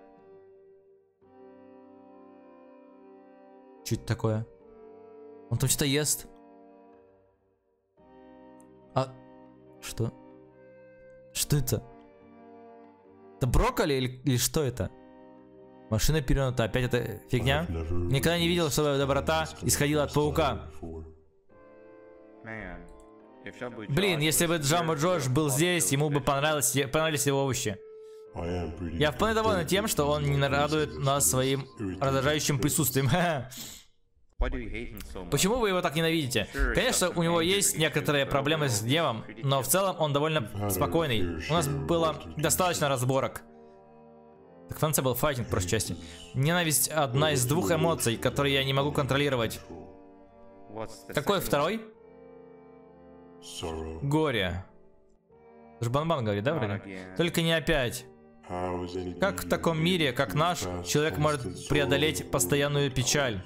это такое? Он там что-то ест? А... Что? Что это? Это брокколи или, или что это? Машина перевернута, опять эта фигня? Никогда не видел, чтобы доброта исходила от паука. Блин, если бы Джамбо Джордж would был здесь, ему бы fish. понравилось, понравились его овощи. Я вполне доволен тем, что он не радует нас своим раздражающим присутствием. Почему вы его так ненавидите? Конечно, у него есть некоторые проблемы с гневом, но в целом он довольно спокойный. У нас было достаточно разборок. Так в конце был файтинг в прошлой части. Ненависть одна из двух эмоций, которые я не могу контролировать. Какой второй? Горе. Это же Банбан говорит, да, вроде? Только не опять. Как в таком мире, как наш, человек может преодолеть постоянную печаль?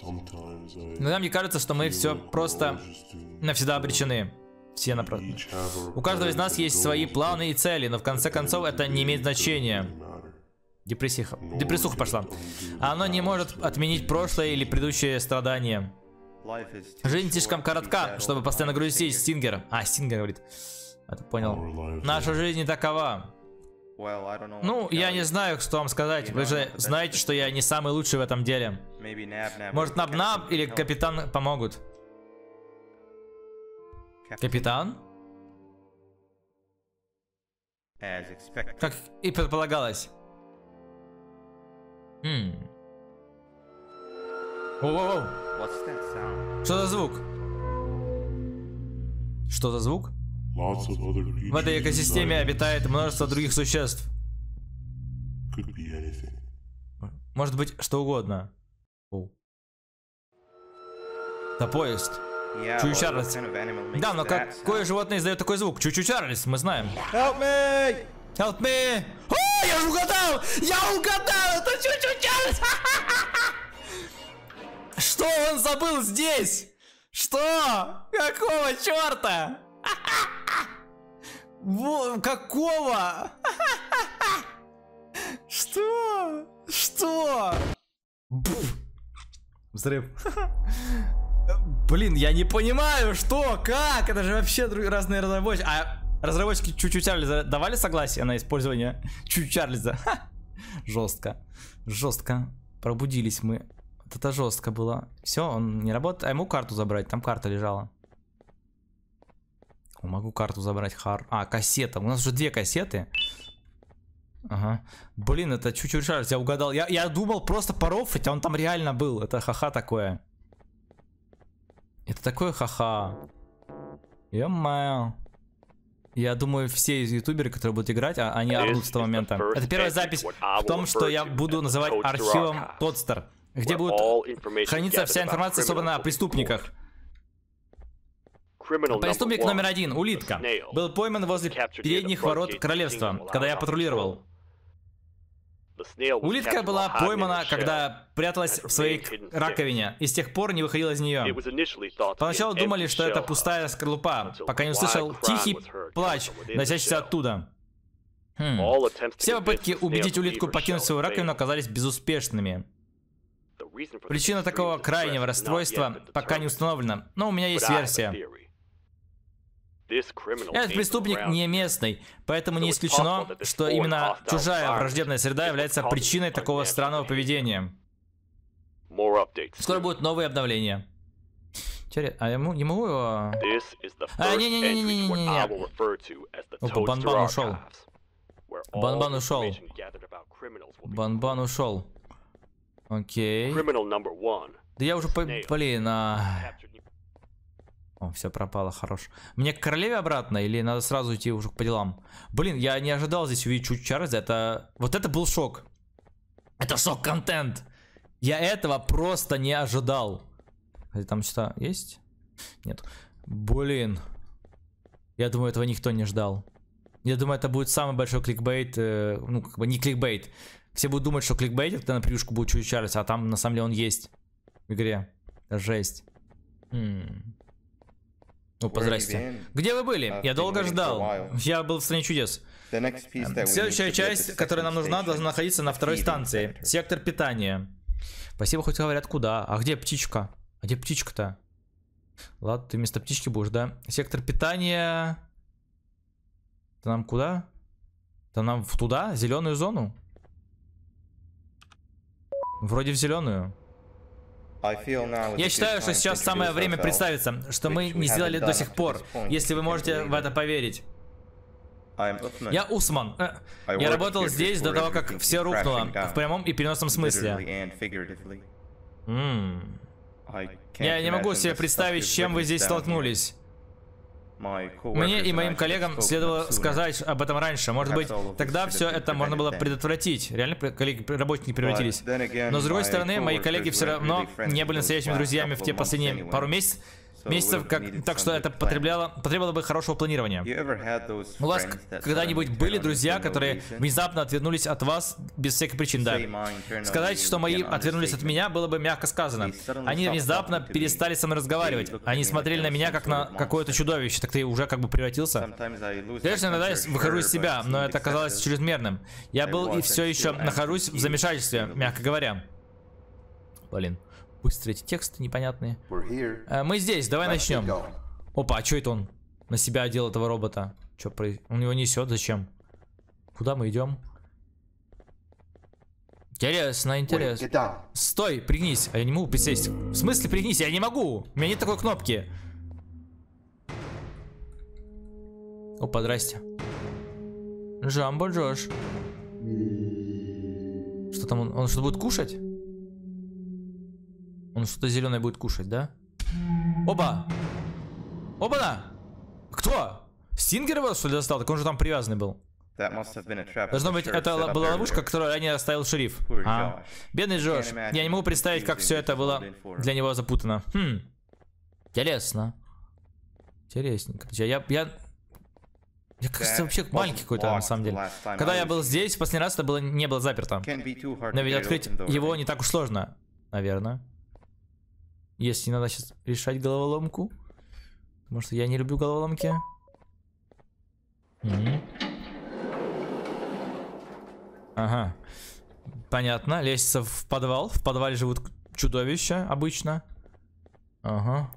Иногда мне кажется, что мы все просто навсегда обречены. Все напротив. У каждого из нас есть свои планы и цели, но в конце концов это не имеет значения. Депрессиха. Депрессуха пошла. А оно не может отменить прошлое или предыдущее страдание. Жизнь слишком коротка, чтобы постоянно грустить. Стингер. А, Стингер говорит. Это понял. Наша жизнь не такова. Ну, я не знаю, что вам сказать. Вы же знаете, что я не самый лучший в этом деле. Может, Набнаб Captain или. Капитан помогут? Капитан? Как и предполагалось. Хм. Воу-воу-воу. Что за звук? Что за звук? В этой экосистеме обитает множество других существ. Может быть, что угодно. Это поезд. Yeah, Чую Чарльз. kind of Да, но какое животное издает такой звук? Чучу Чарльз, мы знаем. Help me! Help me! О, я же угадал! Я угадал! Это Чучу Чарльз! Что он забыл здесь? Что? Какого черта? Во, какого? Что? Что? Взрыв. Блин, я не понимаю, что, как? Это же вообще разные разработчики. А Разработчики Чучу Чарльза давали согласие на использование Чучу Чарльза? Ха! Жестко. Жестко. Пробудились мы. Это жестко было. Все, он не работает. А ему карту забрать. Там карта лежала. О, могу карту забрать. Хар. А, кассета. У нас уже две кассеты. Ага. Блин, это чуть-чуть Чарльз, я угадал. Я, я думал просто порофлить, а он там реально был. Это ха-ха такое. Это такое ха-ха. Ё-моё. Я думаю, все ютуберы, которые будут играть, а- они орнут с того момента. Это первая запись в том, что я буду называть архивом Тодстер, где будет храниться вся информация, собранная о преступниках. Преступник номер один, улитка, был пойман возле передних ворот королевства, когда я патрулировал. Улитка была поймана, когда пряталась в своей раковине, и с тех пор не выходила из нее. Поначалу думали, что это пустая скорлупа, пока не услышал тихий плач, доносящийся оттуда. Хм. Все попытки убедить улитку покинуть свою раковину оказались безуспешными. Причина такого крайнего расстройства пока не установлена, но у меня есть версия. Этот преступник не местный, поэтому не исключено, что именно чужая враждебная среда является причиной такого странного поведения. Скоро будут новые обновления. А я не могу его... А, не-не-не-не-не-не. Опа, Банбан ушел. Банбан ушел. Банбан ушел. Окей. Да я уже, блин, а... О, все пропало, хорош. Мне к королеве обратно или надо сразу идти уже по делам? Блин, я не ожидал здесь увидеть чуть Чарльза. Это... Вот это был шок. Это шок-контент. Я этого просто не ожидал. Там что-то есть? Нет. Блин. Я думаю, этого никто не ждал. Я думаю, это будет самый большой кликбейт. э, ну, как бы не кликбейт. Все будут думать, что кликбейт это на превьюшку будет чуть Чарльз, а там на самом деле он есть в игре. Жесть. М. Опа, Where have you здрасте. been? Где вы были? I've Я долго ждал. Я был в стране чудес. Следующая часть, которая нам нужна, должна находиться на второй станции. Сектор питания. Спасибо, хоть говорят, куда. А где птичка? А где птичка-то? Ладно, ты вместо птички будешь, да? Сектор питания... Это нам куда? Это нам в туда? Зеленую зону? Вроде в зеленую. I feel now is a Я считаю, что сейчас самое время представиться, что мы не сделали до сих пор, если вы можете в это поверить. Я Усман. Э, Я работал здесь до того, как все рухнуло, в прямом и переносном смысле. М. Я не могу себе представить, с чем вы здесь столкнулись. Мне и моим коллегам следовало сказать об этом раньше. Может быть, тогда все это можно было предотвратить. Реально, коллеги, работники превратились. Но с другой стороны, мои коллеги все равно не были настоящими друзьями в те последние пару месяцев. Месяцев, как, так что это plan. потребовало, бы хорошего планирования. У вас когда-нибудь были друзья, которые внезапно отвернулись от вас без всяких причин, да? Сказать, что мои отвернулись от меня, было бы мягко сказано. Они внезапно перестали со мной разговаривать. Они смотрели на меня как на какое-то чудовище. Так ты уже как бы превратился. Конечно, иногда я выхожусь из себя, но это оказалось чрезмерным. Я был и все еще нахожусь в замешательстве, мягко говоря. Блин, быстро эти тексты непонятные. Э, Мы здесь, давай начнем. Опа, а что это он на себя одел этого робота? Че про... Он его несет, зачем? Куда мы идем? Интересно, интересно. Стой, пригнись. А я не могу присесть. В смысле пригнись? Я не могу. У меня нет такой кнопки. Опа, здрасте. Жамбо Джош. Что там он? Он что будет кушать? Он что-то зеленое будет кушать, да? Опа! Опа-на! Кто? Стингер его что ли достал? Так он же там привязанный был. Должно быть, это была ловушка, которую ранее оставил шериф. А. Бедный Джош. Я не могу представить, как все это было для него запутано. Хм. Интересно. Интересненько. Я, я, я, кажется, вообще маленький какой-то на самом деле. Когда я был здесь, в последний раз это было, не было заперто. Но ведь открыть его не так уж сложно, наверное. Если надо сейчас решать головоломку. Потому что я не люблю головоломки. М. Ага. Понятно. Лестница в подвал. В подвале живут чудовища обычно. Ага.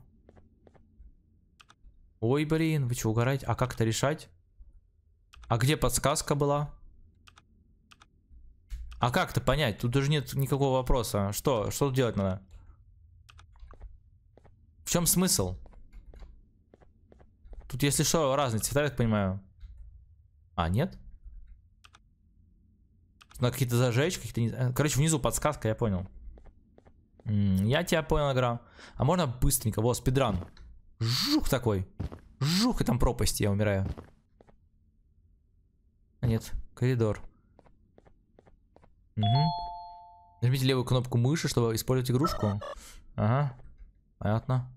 Ой, блин, вы что, угораете? А как это решать? А где подсказка была? А как-то понять? Тут даже нет никакого вопроса. Что? Что тут делать надо? В чем смысл? Тут, если что, разные цвета, я так понимаю. А, нет? Надо какие-то зажечь, какие-то... Короче, внизу подсказка, я понял. М, Я тебя понял, игра. А можно быстренько? Вот, спидран. Жух такой. Жух, и там пропасть, я умираю. А нет, коридор. Угу. Нажмите левую кнопку мыши, чтобы использовать игрушку. Ага. Понятно.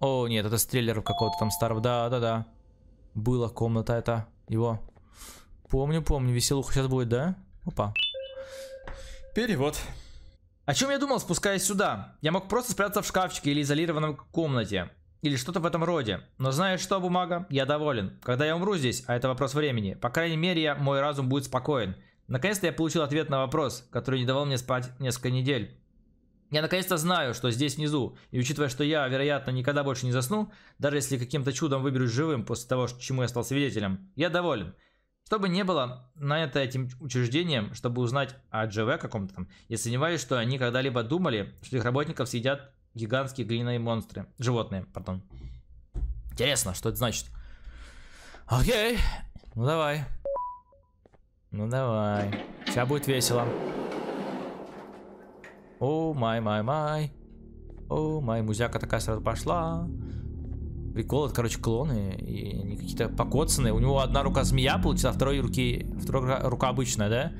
О, нет, это с трейлера какого-то там старого. Да, да, да. Была комната это. Его. Помню, помню. Веселуха сейчас будет, да? Опа. Перевод. О чем я думал, спускаясь сюда? Я мог просто спрятаться в шкафчике или изолированном комнате. Или что-то в этом роде. Но знаешь что, бумага? Я доволен. Когда я умру здесь, а это вопрос времени, по крайней мере, я, мой разум будет спокоен. Наконец-то я получил ответ на вопрос, который не давал мне спать несколько недель. Я наконец-то знаю, что здесь внизу, и учитывая, что я, вероятно, никогда больше не засну, даже если каким-то чудом выберусь живым после того, чему я стал свидетелем, я доволен. Что бы ни было нанято этим учреждением, чтобы узнать о ДЖВ каком-то там, я сомневаюсь, что они когда-либо думали, что их работников съедят гигантские глиняные монстры. Животные, пардон. Интересно, что это значит. Окей, ну давай. Ну давай. Сейчас будет весело. О, май, май, май. О, май, музяка такая сразу пошла. Прикол, это, короче, клоны. И они какие-то покоцанные. У него одна рука змея получится, а второй руки. Вторая рука- обычная, да?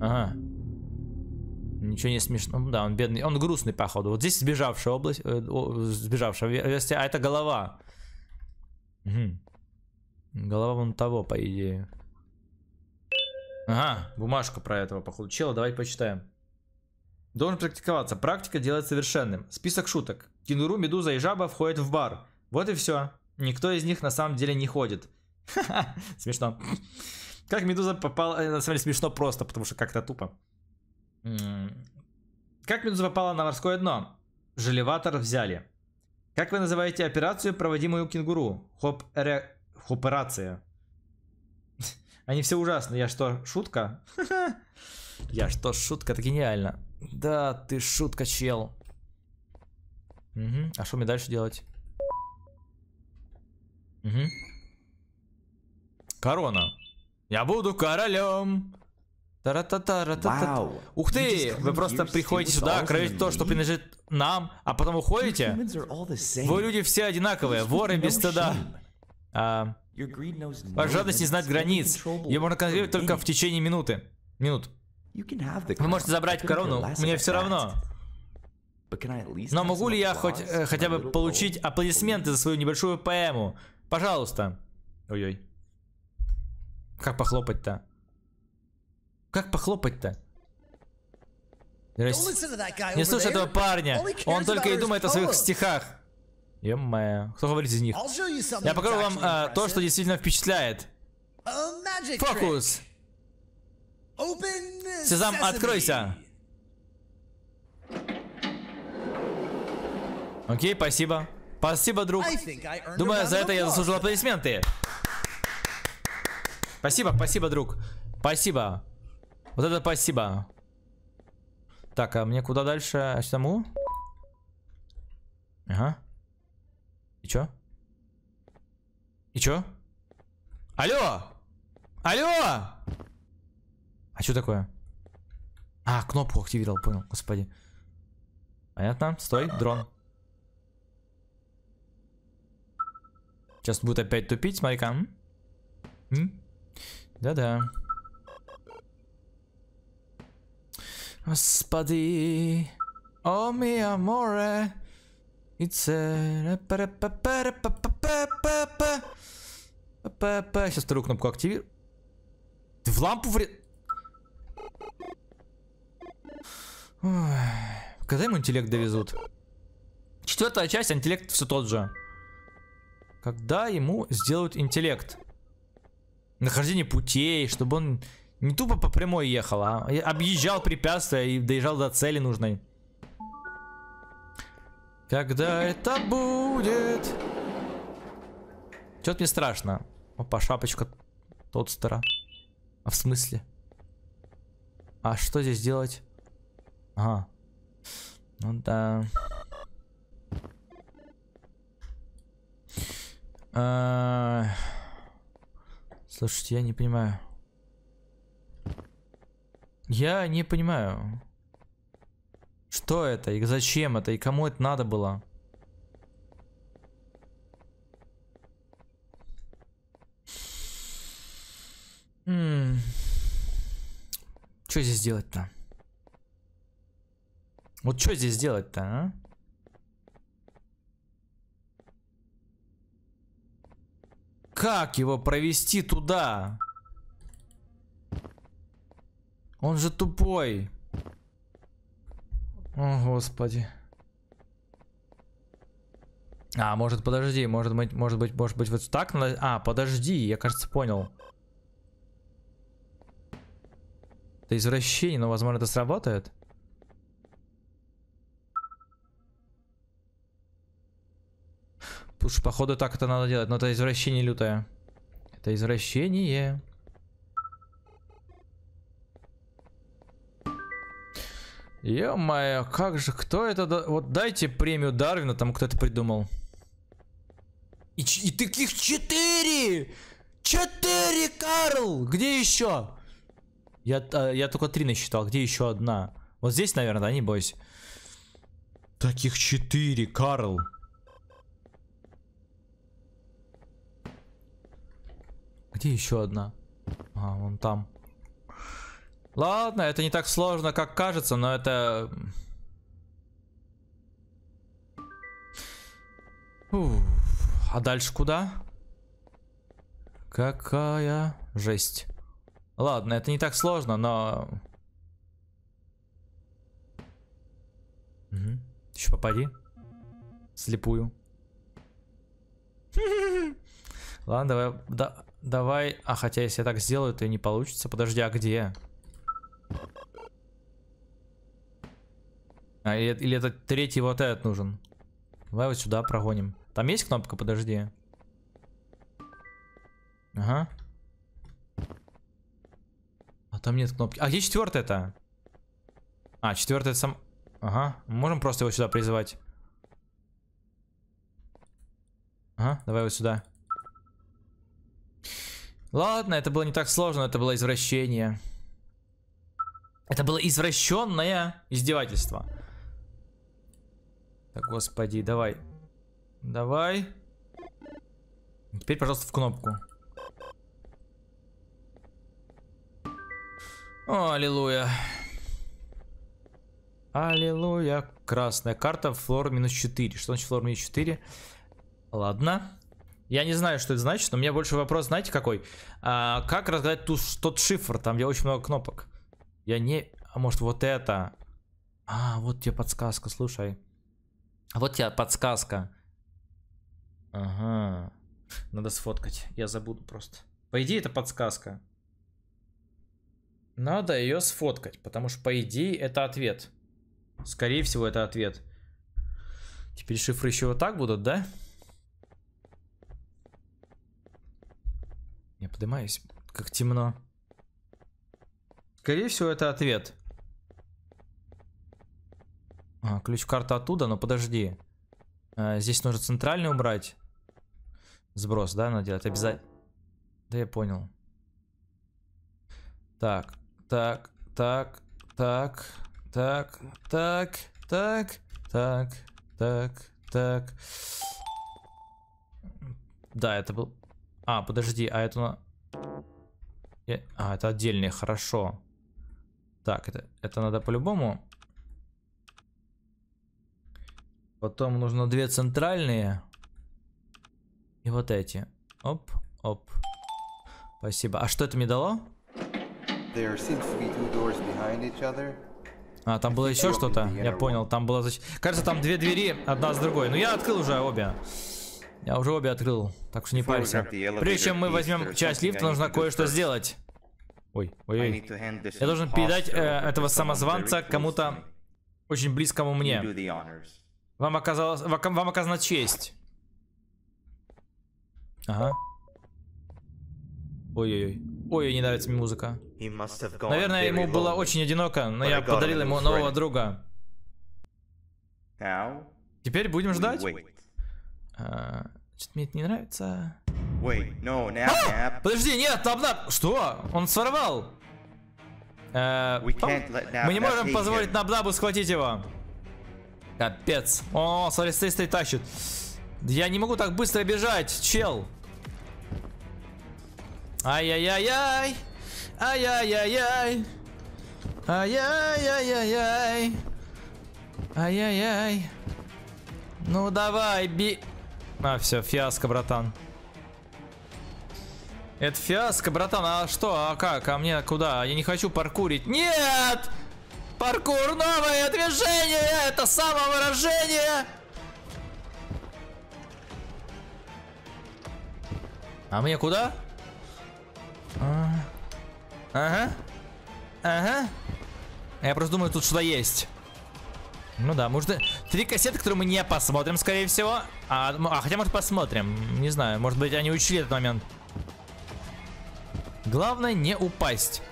Ага. Ничего не смешно. Ну Да, он бедный. Он грустный, походу. Вот здесь сбежавшая область. э, о, сбежавшая ве- версия, а это голова. Мгм. Голова вон того, по идее. Ага, бумажка про этого, походу. Чела, давай почитаем. Должен практиковаться. Практика делает совершенным. Список шуток. Кенгуру, медуза и жаба входят в бар. Вот и все. Никто из них на самом деле не ходит. Ха-ха, Смешно. Как медуза попала... э, На самом деле смешно просто, потому что как-то тупо. Как медуза попала на морское дно? Желеватор взяли. Как вы называете операцию, проводимую кенгуру? Хоп... эре- Хоперация. Они все ужасны. Я что, шутка? Я что, шутка? Это гениально. Да, ты шутка, чел. Мгм. А что мне дальше делать? Мгм. Корона. Я буду королем. Тара-та-та-ра-та-та. Wow. Ух You ты! just Вы come просто here, приходите сюда, крадете то, что принадлежит нам, а потом уходите? Вы люди все одинаковые, воры без стыда. А, Ваша жадность не знает границ. Ее можно контролировать только в течение минуты. Минут. You can have the Вы можете забрать корону, мне все равно. Но have могу ли я хоть э, хотя бы получить аплодисменты за свою небольшую поэму? Пожалуйста. Ой-ой. Как похлопать-то? Как похлопать-то? Не слушай этого парня. Он только и думает о своих стихах. Ё-моё. Кто говорит из них? Я покажу вам а, то, что действительно впечатляет. Фокус. Сезам, откройся. Окей, спасибо. Спасибо, друг. Думаю, за это я заслужил аплодисменты. Спасибо, спасибо, друг. Спасибо. Вот это спасибо. Так, а мне куда дальше? А сюда могу? Ага. И чё? И чё? Алло! Алло! А что такое? А, кнопку активировал, понял, господи. Понятно, стой, дрон. Сейчас будет опять тупить, смотри-ка. Да-да. Господи, о ми аморе, и. Сейчас вторую кнопку активирую. Ты в лампу вред... Когда ему интеллект довезут? Четвертая часть, а интеллект все тот же. Когда ему сделают интеллект? Нахождение путей, чтобы он не тупо по прямой ехал, а объезжал препятствия и доезжал до цели нужной. Когда это будет? Что-то мне страшно. Опа, шапочка Тодстера. А в смысле? А что здесь делать? Ага. Ну да. А, Слушайте, я не понимаю. Я не понимаю. Что это? И зачем это? И кому это надо было? Что здесь делать-то? Вот что здесь делать-то, а? Как его провести туда? Он же тупой. О, господи. А, может, подожди, может быть, может быть, может быть, вот так надо... А, подожди, я, кажется, понял. Это извращение, но, возможно, это сработает. Слушай, походу так это надо делать, но это извращение лютое. Это извращение. Ё-моё, как же, кто это? Вот дайте премию Дарвина, там кто это придумал. И, и таких четыре! Четыре, Карл! Где еще? Я, а, я только три насчитал, где еще одна? Вот здесь, наверное, да, не бойся. Таких четыре, Карл. Где еще одна? А, вон там. Ладно, это не так сложно, как кажется, но это... Уф. А дальше куда? Какая жесть. Ладно, это не так сложно, но... Угу. Еще попади. Слепую. Ладно, давай, да, давай. А хотя если я так сделаю, то и не получится. Подожди, а где? А, или, или это третий вот этот нужен? Давай вот сюда прогоним. Там есть кнопка? Подожди. Ага. А там нет кнопки. А где четвертый это? А, четвертый это сам... Ага. Можем просто его сюда призывать. Ага, давай вот сюда. Ладно, это было не так сложно, это было извращение. Это было извращенное издевательство. Так, господи, давай. Давай. Теперь, пожалуйста, в кнопку. О, аллилуйя. Аллилуйя. Красная карта, флор минус 4. Что значит флор минус 4? Ладно. Я не знаю, что это значит, но у меня больше вопрос, знаете, какой? А, как разгадать ту, тот шифр, там, где очень много кнопок? Я не... А может, вот это? А, вот тебе подсказка, слушай. Вот тебе подсказка. Ага. Надо сфоткать. Я забуду просто. По идее, это подсказка. Надо ее сфоткать, потому что, по идее, это ответ. Скорее всего, это ответ. Теперь шифры еще вот так будут, да? Я поднимаюсь, как темно. Скорее всего, это ответ. А, ключ карта оттуда, но подожди. А, здесь нужно центральный убрать. Сброс, да, надо делать обязательно. Да я понял. Так, так, так, так, так, так, так, так, так, так. Да, это был... А, подожди, а это... Я- А, это отдельные, хорошо. Так, это, это надо по-любому. Потом нужно две центральные. И вот эти. Оп, оп. Спасибо. А что это мне дало? А, там было еще что-то. Я понял, там было... Кажется, там две двери, одна с другой. Ну, я открыл уже обе. Я уже обе открыл, так что не парься. Прежде чем мы возьмем часть лифта, нужно кое-что сделать. Ой, ой, ой. Я должен передать э, этого самозванца кому-то очень близкому мне. Вам, оказалось, вам оказана честь. Ага. Ой-ой-ой. Ой, не нравится мне музыка. Наверное, ему было очень одиноко, но я подарил ему нового друга. Теперь будем ждать? А, Что-то мне это не нравится. Wait, no, nap, nap. Подожди, нет, Набнаб! Что? Он своровал! Э, let Nap Мы не можем позволить. Набнабу схватить его. Капец. О, смотри, стоит, стоит, тащит. Я не могу так быстро бежать, чел. Ай-яй-яй-яй. Ай-яй-яй-яй. Ай-яй-яй-яй-яй. Ай-яй-яй. Ну давай, би... А, все, фиаско, братан. Это фиаско, братан. А что? А как? А мне куда? Я не хочу паркурить. Нет! Паркур новое движение! Это самовыражение! А мне куда? А. Ага. Ага. Я просто думаю, тут что-то есть. Ну да, может три кассеты, которые мы не посмотрим, скорее всего. А, м- а хотя, может, посмотрим. Не знаю, может быть, они учли этот момент. Главное не упасть.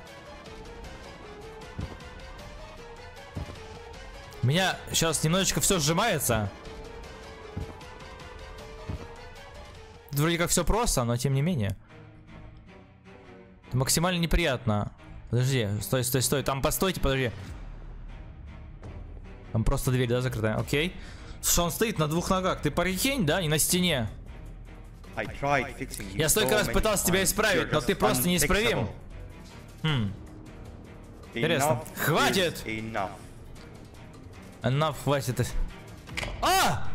У Меня сейчас немножечко все сжимается. Вроде как все просто, но тем не менее. Это максимально неприятно. Подожди, стой, стой, стой. Там постойте, подожди. Там просто дверь, да, закрытая? Окей. Слушай, он стоит на двух ногах. Ты прикинь, да, не на стене. Я столько раз пытался тебя исправить, но ты просто неисправим. Хм. Интересно. Хватит! Enough, хватит. А!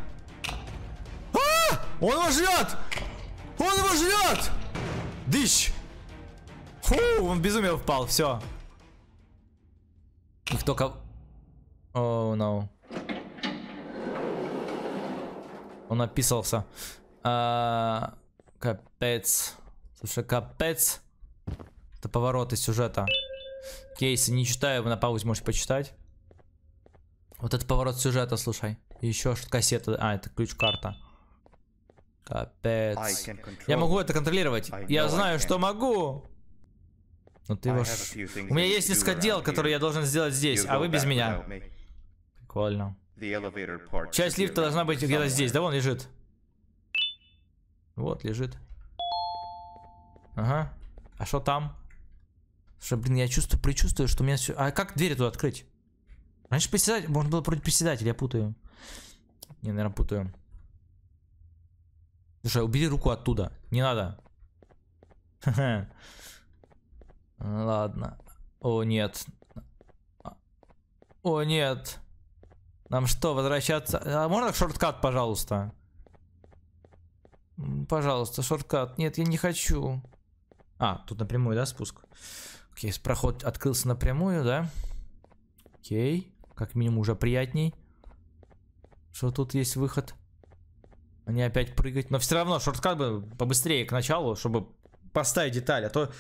А! Он его жрет! Он его жрет! Дыщ! Фу, он в безумие впал, все. Их только... О, oh, no. Он описался. А, капец. Слушай, капец. Это повороты сюжета. Кейсы не читаю, на паузе можете почитать. Вот это поворот сюжета, слушай. Еще что кассета. А, это ключ-карта. Капец. Я могу это контролировать. Я знаю, что могу. Но ты I его... have a ш- few things У меня есть несколько дел, которые я должен сделать здесь, а вы без меня. Part Часть лифта должна быть где-то здесь. Да вон лежит. Вот лежит. Ага. А что там? Слушай, блин, я чувствую, предчувствую, что у меня все... А как дверь эту открыть? Раньше приседать, можно было против приседателя, я путаю. Не, наверное, путаю. Слушай, убери руку оттуда. Не надо. Ладно. О, нет. О, нет. Нам что, возвращаться? А можно шорткат, пожалуйста? Пожалуйста, шорткат. Нет, я не хочу. А, тут напрямую, да, спуск? Окей, проход открылся напрямую, да? Окей. Как минимум уже приятней. Что тут есть выход? Они опять прыгать. Но все равно шорткат бы побыстрее к началу, чтобы поставить деталь. А то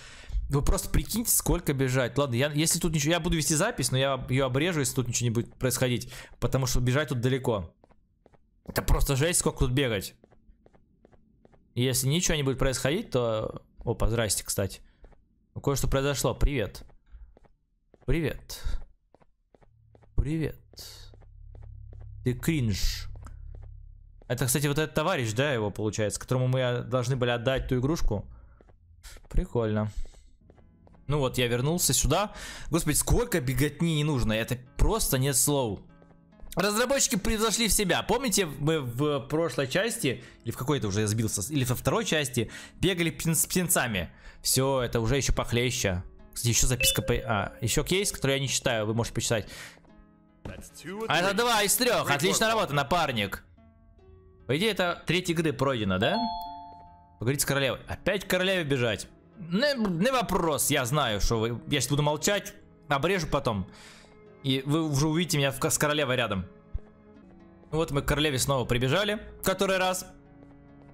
вы просто прикиньте, сколько бежать. Ладно, я, если тут ничего... Я буду вести запись, но я ее обрежу, если тут ничего не будет происходить. Потому что бежать тут далеко. Это просто жесть, сколько тут бегать. Если ничего не будет происходить, то... Опа, здрасте, кстати. Ну, кое-что произошло. Привет. Привет. Привет. Ты кринж. Это, кстати, вот этот товарищ, да, его получается, которому мы должны были отдать ту игрушку. Прикольно. Ну вот, я вернулся сюда. Господи, сколько беготни не нужно. Это просто нет слов. Разработчики превзошли в себя. Помните, мы в прошлой части, или в какой-то уже я сбился, или во второй части, бегали с птенцами. Все, это уже еще похлеще. Кстати, еще записка по... А, еще кейс, который я не читаю, вы можете почитать. А это два из трех. Отличная работа, напарник. По идее, это третья игры пройдено, да? Поговорить с королевой. Опять королеве бежать. Не, не вопрос, я знаю, что вы... Я сейчас буду молчать, обрежу потом. И вы уже увидите меня в- с королевой рядом. Вот мы к королеве снова прибежали. в Который раз.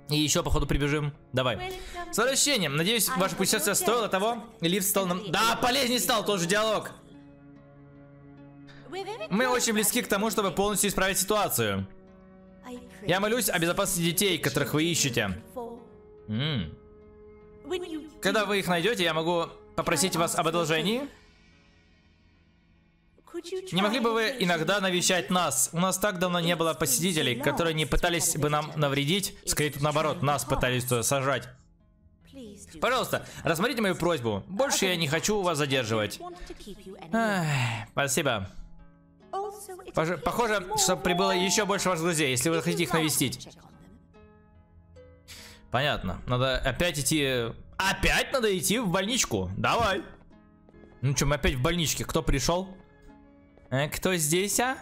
И еще, походу, прибежим. Давай. С возвращением. Надеюсь, ваше путешествие стоило того. Лифт стал нам... Да, полезней стал, тоже диалог. Мы очень близки к тому, чтобы полностью исправить ситуацию. Я молюсь о безопасности детей, которых вы ищете. М. Когда вы их найдете, я могу попросить вас об одолжении. Не могли бы вы иногда навещать нас? У нас так давно не было посетителей, которые не пытались бы нам навредить. Скорее, тут наоборот, нас пытались сажать. Пожалуйста, рассмотрите мою просьбу. Больше я не хочу вас задерживать. Эх, спасибо. Пож- Похоже, что прибыло еще больше ваших друзей, если вы хотите их навестить. Понятно. Надо опять идти... Опять надо идти в больничку? Давай. Ну что, мы опять в больничке. Кто пришел? Э, кто здесь, а?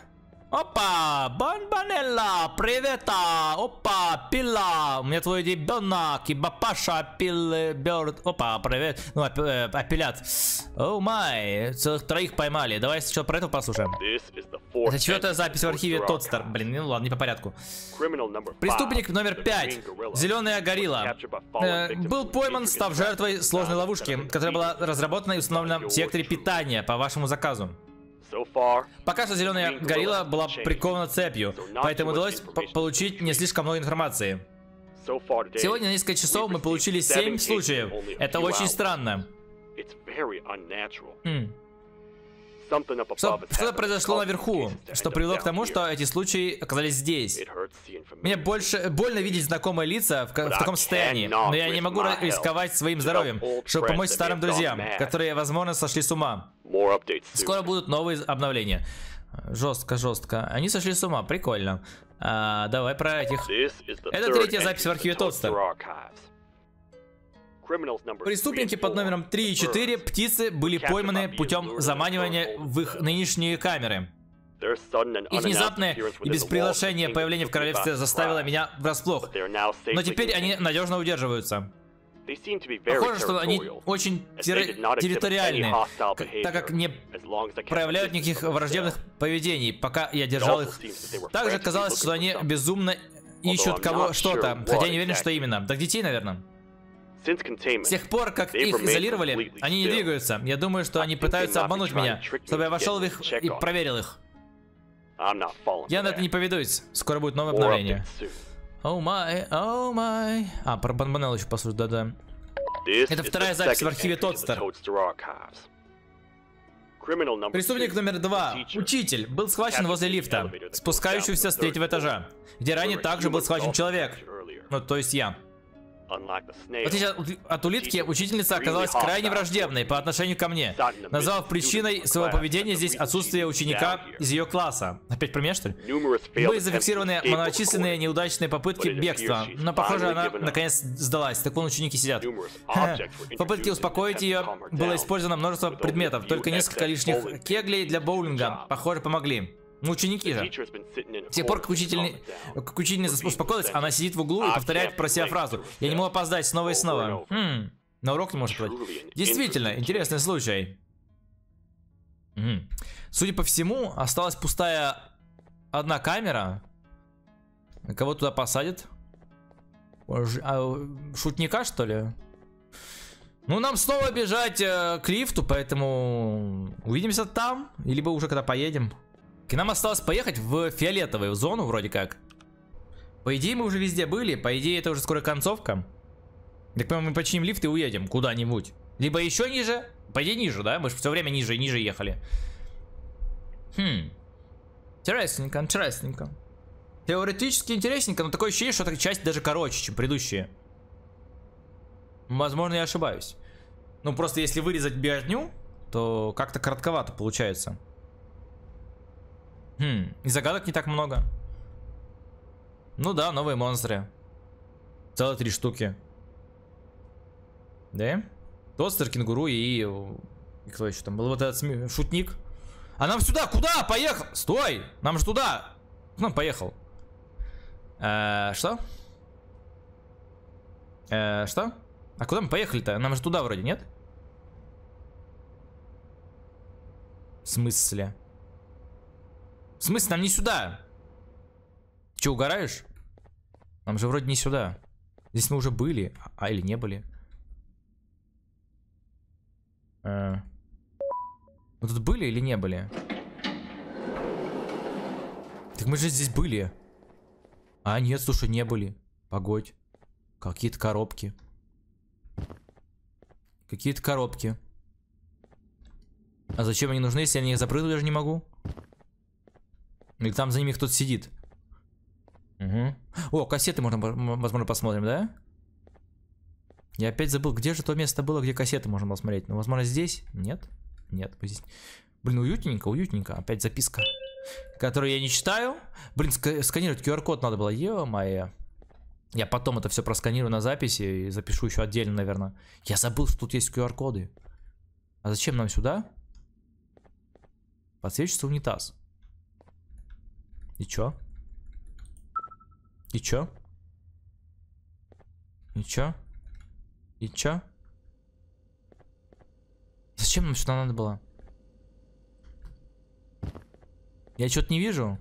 Опа! Бонбанелла! Привет! а! Опа! Пила! У меня твой ребенок! И папаша пил... Бёрд... Опа, привет! Ну, оп- э, апеллят. О май! Целых троих поймали. Давай сначала про это послушаем. Это четвертая entry запись в архиве Тодстер. Блин, ну ладно, не по порядку. Преступник номер the 5. Green Gorilla, Зеленая горилла. Э, был пойман, став жертвой сложной ловушки, которая была разработана и установлена в секторе питания по вашему заказу. Пока что зеленая горилла была прикована цепью, поэтому удалось по- получить не слишком много информации. Сегодня на несколько часов мы получили 7 случаев. Это очень странно. It's Что- happened произошло наверху, что привело к тому, что эти случаи оказались здесь. Мне больше больно видеть знакомые лица в, в таком состоянии, но я не могу рисковать своим здоровьем, чтобы помочь старым друзьям, которые, возможно, сошли с ума. Скоро будут новые обновления. Жестко, жестко. Они сошли с ума, прикольно. А, давай про этих. Это третья запись в архиве the Преступники под номером 3 и 4, birds. птицы, были пойманы путем заманивания в их нынешние камеры. Их внезапное и без приглашения появление в королевстве заставило меня врасплох. Но теперь они надежно удерживаются. Похоже, что они очень терри- behavior так как не проявляют никаких враждебных поведений, пока я держал их. Также казалось, что они безумно ищут кого что-то, хотя what не уверен, что именно. Так детей, наверное. С тех пор, как их изолировали, они не двигаются. Я думаю, что они пытаются обмануть меня, чтобы я вошел в их и проверил их. Я на это не поведусь. Скоро будет новое обновление. Оу май, оу май. А, про Банбанеллу еще послушать, да-да. Это вторая запись в архиве Тодстер. Преступник номер два, учитель, был схвачен возле лифта, спускающегося с третьего этажа, где ранее также был схвачен человек. Ну, то есть я. Unlike the В snail, отличие от, улитки, учительница оказалась крайне враждебной по отношению ко мне, назвав причиной своего поведения здесь отсутствие ученика из ее класса. Опять про меня, что ли? Были зафиксированы многочисленные неудачные попытки бегства, но похоже, она наконец сдалась. Так вон ученики сидят. В попытке успокоить ее было использовано множество предметов, только несколько лишних кеглей для боулинга, похоже, помогли. Ну, ученики же. С тех пор, как, to учитель... calm it down. как учительница успокоилась, она сидит в углу и повторяет про себя фразу. Я не могу опоздать снова и снова. Хм, на урок не может an Действительно, интересный случай. Мгм. Судя по всему, осталась пустая одна камера. Кого туда посадят? Ж- а, Шутника, что ли? Ну, нам снова бежать э, к лифту, поэтому увидимся там, либо уже когда поедем. И нам осталось поехать в фиолетовую зону, вроде как. По идее, мы уже везде были, по идее, это уже скоро концовка. Так понимаю, мы починим лифт и уедем куда-нибудь. Либо еще ниже. По идее, ниже, да? Мы же все время ниже и ниже ехали. Хм. Интересненько, интересненько. Теоретически интересненько, но такое ощущение, что эта часть даже короче, чем предыдущие. Возможно, я ошибаюсь. Ну, просто если вырезать беготню, то как-то коротковато получается. Хм, и загадок не так много. Ну да, новые монстры. Целых три штуки. Да? Тостер, кенгуру и... и кто еще там был? Вот этот сме- шутник. А нам сюда, куда? Поехал! Стой! Нам же туда! Ну, поехал. Э, что? Э, что? А куда мы поехали-то? Нам же туда вроде, нет? В смысле? В смысле, нам не сюда? Че, угораешь? Нам же вроде не сюда. Здесь мы уже были. А, или не были? Э, Мы тут были или не были? Так мы же здесь были. А, нет, слушай, не были. Погодь. Какие-то коробки. Какие-то коробки. А зачем они нужны, если я на них запрыгнуть даже не могу? Или там за ними кто-то сидит? Угу. О, кассеты можно, возможно, посмотрим, да? Я опять забыл, где же то место было, где кассеты можно посмотреть. Ну, возможно, здесь? Нет? Нет, здесь. Блин, уютненько, уютненько. Опять записка, которую я не читаю. Блин, ска сканировать QR-код надо было. Ё-моё. Я потом это все просканирую на записи и запишу еще отдельно, наверное. Я забыл, что тут есть QR-коды. А зачем нам сюда? Подсвечивается унитаз. И чё? И чё? И чё? И чё? Зачем нам сюда надо было? Я что-то не вижу.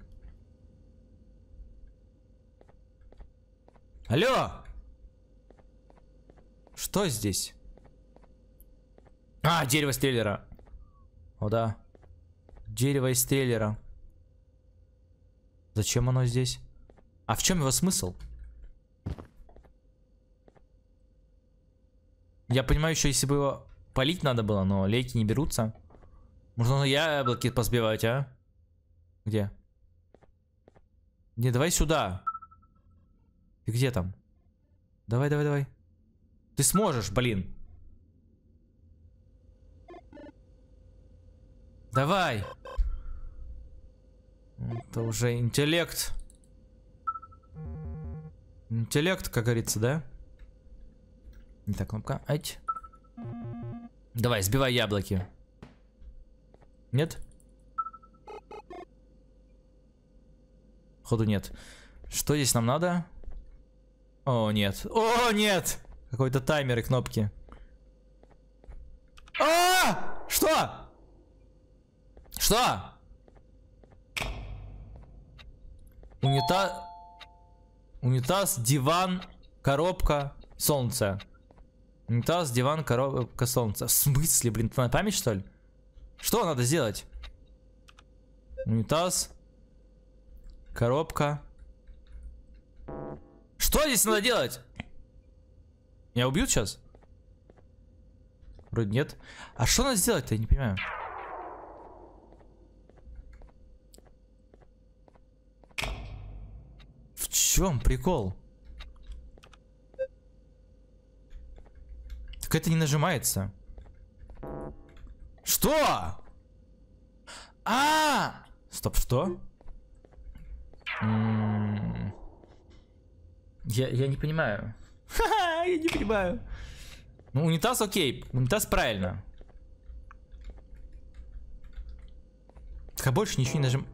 Алло! Что здесь? А, дерево стреллера. О, да. Дерево из стреллера. Зачем оно здесь? А в чем его смысл? Я понимаю, еще если бы его полить надо было, но лейки не берутся. Можно яблоки посбивать, а? Где? Не, давай сюда. Ты где там? Давай, давай, давай. Ты сможешь, блин. Давай. Это уже интеллект. Интеллект, как говорится, да? Не так кнопка. Ать. Давай, сбивай яблоки. Нет? Ходу нет. Что здесь нам надо? О, нет. О, нет! Какой-то таймер и кнопки. А! Что? Что? Унитаз... Унитаз, диван, коробка, солнце. Унитаз, диван, коробка, солнце. В смысле, блин, ты на память, что ли? Что надо сделать? Унитаз, коробка. Что здесь надо делать? Меня убьют сейчас? Вроде нет. А что надо сделать-то, я не понимаю. В чем прикол? Так это не нажимается. Что? А! Стоп, что? М-м-м. Я, я не понимаю. Ха-ха, я не понимаю. Ну, унитаз окей. Унитаз правильно. Так, а больше ничего не нажим...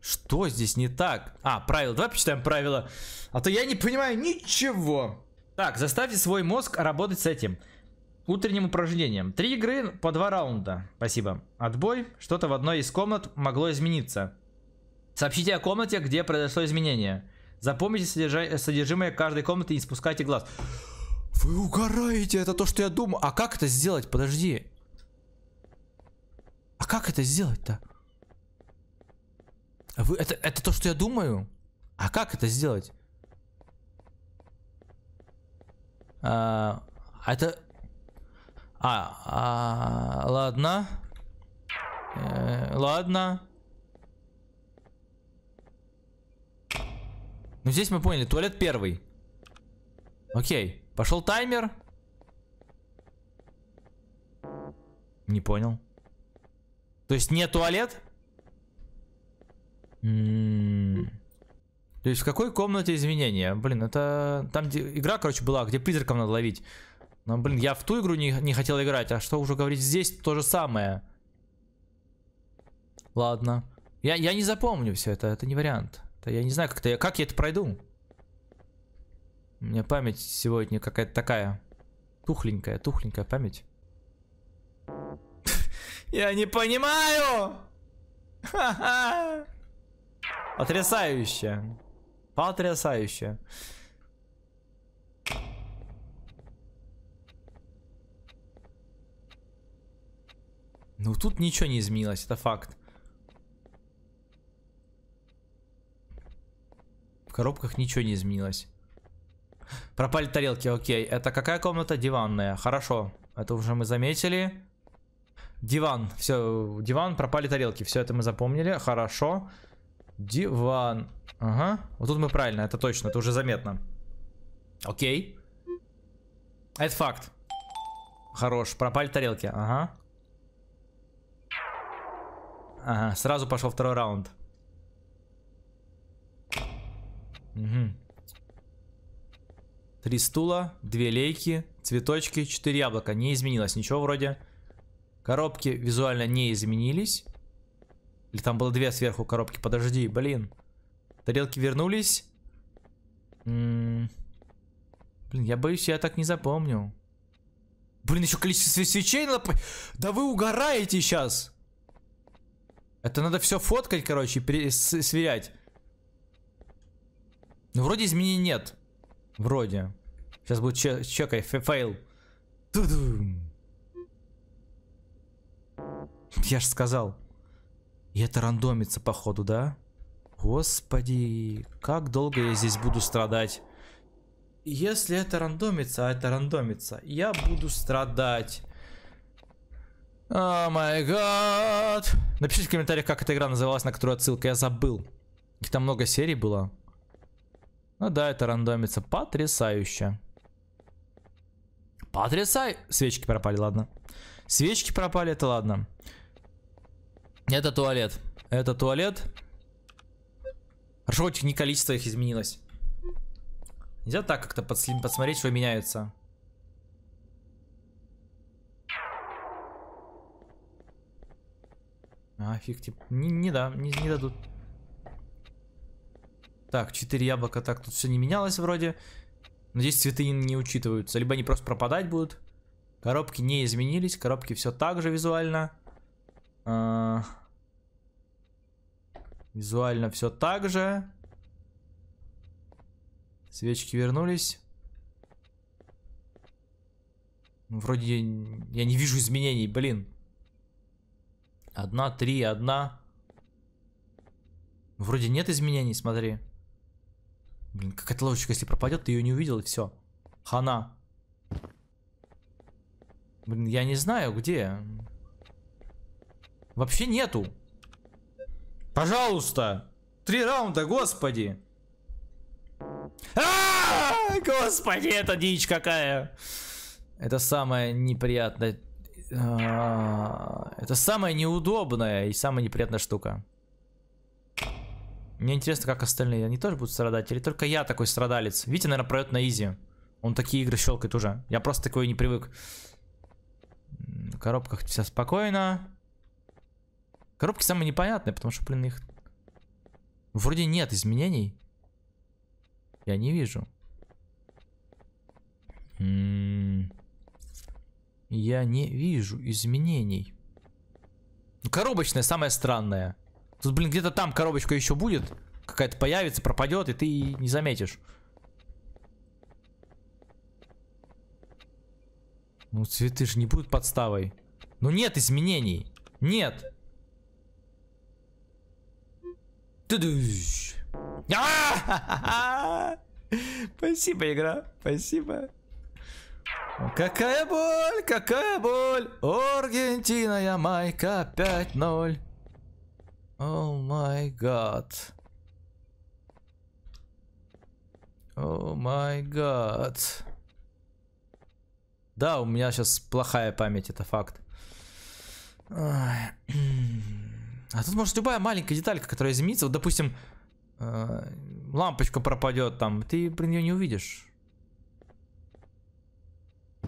Что здесь не так? А, правила. Давай почитаем правила. А то я не понимаю ничего. Так, заставьте свой мозг работать с этим. Утренним упражнением. Три игры по два раунда. Спасибо. Отбой. Что-то в одной из комнат могло измениться. Сообщите о комнате, где произошло изменение. Запомните содержимое каждой комнаты и не спускайте глаз. Вы угораете, это то, что я думаю. А как это сделать? Подожди. А как это сделать-то? Вы, это, это то, что я думаю? А как это сделать? А, это... А, а ладно. Э, ладно. Ну здесь мы поняли, туалет первый. Окей, пошел таймер. Не понял. То есть не туалет? М-м. То есть в какой комнате изменения? Блин, это там где игра, короче, была, где призраков надо ловить. Но, блин, я в ту игру не, не хотел играть, а что уже говорить здесь, то же самое. Ладно. Я, я не запомню все это, это не вариант. Это я не знаю, как, -то я, как я это пройду. У меня память сегодня какая-то такая. Тухленькая, тухленькая память. Я не понимаю! Потрясающе. Потрясающе. Ну тут ничего не изменилось, это факт. В коробках ничего не изменилось. Пропали тарелки, окей. Это какая комната? Диванная. Хорошо. Это уже мы заметили. Диван. Все, диван, пропали тарелки. Все это мы запомнили. Хорошо. Диван. Ага. Вот тут мы правильно, это точно, это уже заметно. Окей. Это факт. Хорош. Пропали тарелки. Ага. Ага, сразу пошел второй раунд. Угу. Три стула, две лейки, цветочки, четыре яблока. Не изменилось ничего вроде. Коробки визуально не изменились. Или там было две сверху коробки. Подожди, блин. Тарелки вернулись. М -м блин, я боюсь, я так не запомню. Блин, еще количество свечей надо... Да вы угораете сейчас. Это надо все фоткать, короче, сверять. Ну, вроде изменений нет. Вроде. Сейчас будет че чекай, фейл. Я ж сказал. И это рандомится, походу, да? Господи, как долго я здесь буду страдать. Если это рандомится, а это рандомится, я буду страдать. Oh my God. Напишите в комментариях, как эта игра называлась, на которую отсылка. Я забыл. Их там много серий было. Ну да, это рандомится. Потрясающе. Потрясай. Свечки пропали, ладно. Свечки пропали, это ладно. Это туалет. Это туалет. Хорошо, хоть не количество их изменилось. Нельзя так как-то подсмотреть, что меняются. А, фиг, типа, не, не да, не, не дадут. Так, 4 яблока, так, тут все не менялось вроде. Надеюсь, цветы не, не учитываются. Либо они просто пропадать будут. Коробки не изменились, коробки все так же визуально. А... Визуально все так же. Свечки вернулись. Вроде я не вижу изменений, блин. Одна, три, одна. Вроде нет изменений, смотри. Блин, какая-то ловочка, если пропадет, ты ее не увидел, и все. Хана. Блин, я не знаю, где. Вообще нету. Пожалуйста. Три раунда, господи. А! Господи, это дичь какая. Это самое неприятное а, это самая неудобная и самая неприятная штука. Мне интересно, как остальные. Они тоже будут страдать? Или только я такой страдалец? Витя, наверное, пройдет на изи. Он такие игры щелкает уже. Я просто такой не привык. В коробках все спокойно. Коробки самые непонятные, потому что, блин, их... Вроде нет изменений. Я не вижу. М -м -м. Я не вижу изменений. Ну, коробочная самая странная. Тут, блин, где-то там коробочка еще будет. Какая-то появится, пропадет, и ты не заметишь. Ну, цветы же не будут подставой. Ну, нет изменений. Нет. Спасибо, игра. Спасибо. Какая боль, какая боль. Аргентина, Ямайка 5-0. О май гад. О май гад. Да, у меня сейчас плохая память, это факт. А тут может любая маленькая деталька, которая изменится. Вот, допустим, э, лампочка пропадет там, ты про нее не увидишь.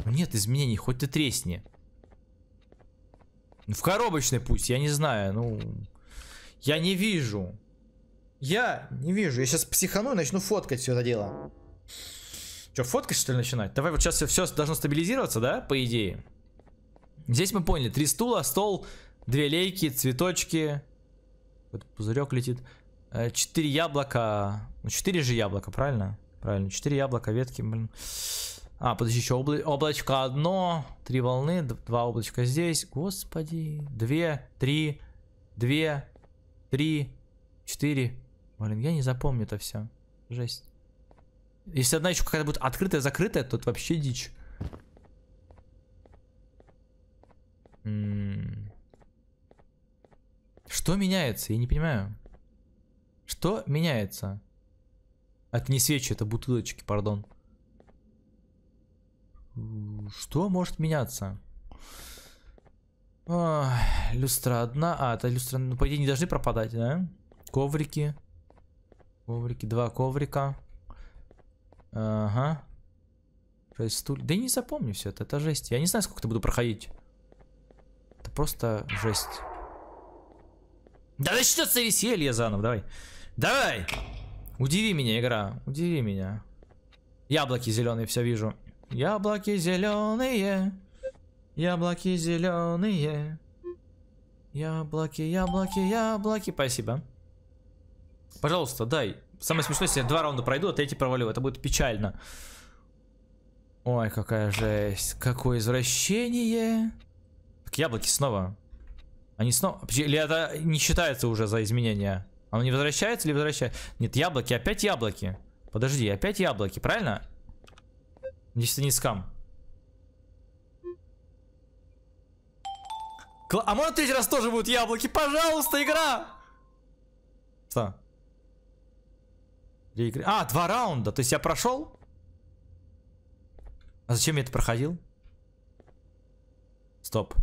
Нет изменений, хоть ты тресни. В коробочной пусть, я не знаю, ну... Я не вижу. Я не вижу. Я сейчас психану и начну фоткать все это дело. Что, фоткать что ли начинать? Давай вот сейчас все должно стабилизироваться, да, по идее? Здесь мы поняли. Три стула, стол, две лейки, цветочки. Вот пузырек летит. Э, четыре яблока. Ну, четыре же яблока, правильно? Правильно. Четыре яблока, ветки, блин. А, подожди, еще обла облачко одно, три волны, два облачка здесь. Господи, две, три, две, три, четыре. Блин, я не запомню это все. Жесть. Если одна еще какая-то будет открытая, закрытая, то это вообще дичь. Что меняется? Я не понимаю. Что меняется? Это не свечи, это бутылочки, пардон. Что может меняться? Ой, люстра одна. А, это люстра, ну, по идее, не должны пропадать, да? Коврики. Коврики, два коврика. Ага. Шесть стульев. Да я не запомню все это, это жесть. Я не знаю, сколько это буду проходить. Это просто жесть. Да начнется веселье заново, давай. Давай! Удиви меня, игра. Удиви меня. Яблоки зеленые, все вижу. Яблоки зеленые. Яблоки зеленые. Яблоки, яблоки, яблоки. Спасибо. Пожалуйста, дай. Самое смешное, если я два раунда пройду, а третий провалю. Это будет печально. Ой, какая жесть. Какое извращение. Так яблоки снова. Они снова... Или это не считается уже за изменения? Оно не возвращается или возвращается? Нет, яблоки, опять яблоки. Подожди, опять яблоки, правильно? Если не скам. Кла а может третий раз тоже будут яблоки? Пожалуйста, игра! Что? Игры. А, два раунда. То есть я прошел? А зачем я это проходил? Стоп.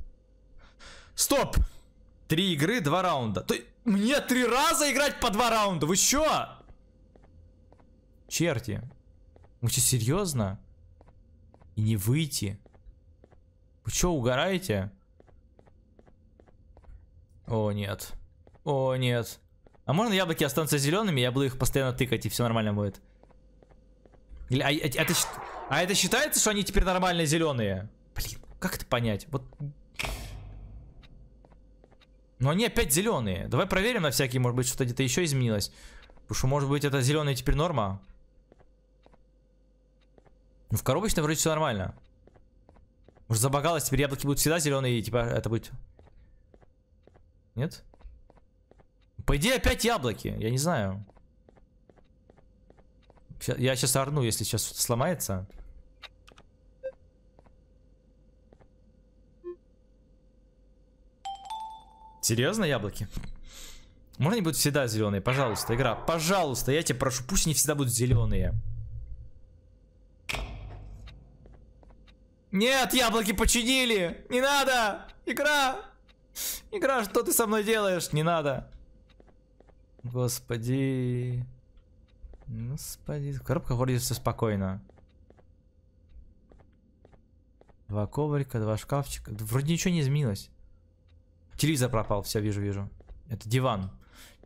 Стоп! Три игры, два раунда. То мне три раза играть по два раунда. Вы чё? Черти. Вы что, серьезно? И не выйти? Вы чё, угораете? О, нет. О, нет. А можно яблоки останутся зелеными, я буду их постоянно тыкать, и все нормально будет. Или, а, а, это, а это считается, что они теперь нормально зеленые? Блин, как это понять? Вот но они опять зеленые. Давай проверим на всякий, может быть, что-то где-то еще изменилось. Потому что, может быть, это зеленые теперь норма. Ну, в коробочной вроде все нормально. Может, забагалось, теперь яблоки будут всегда зеленые, и типа это будет... Нет? По идее, опять яблоки. Я не знаю. Я сейчас орну, если сейчас сломается. Серьезно, яблоки? Можно они будут всегда зеленые? Пожалуйста, игра. Пожалуйста, я тебя прошу, пусть они всегда будут зеленые. Нет, яблоки починили! Не надо! Игра! Игра, что ты со мной делаешь? Не надо. Господи. Господи. Коробка вроде все спокойно. Два коврика, два шкафчика. Вроде ничего не изменилось. Телевизор пропал, все, вижу, вижу. Это диван.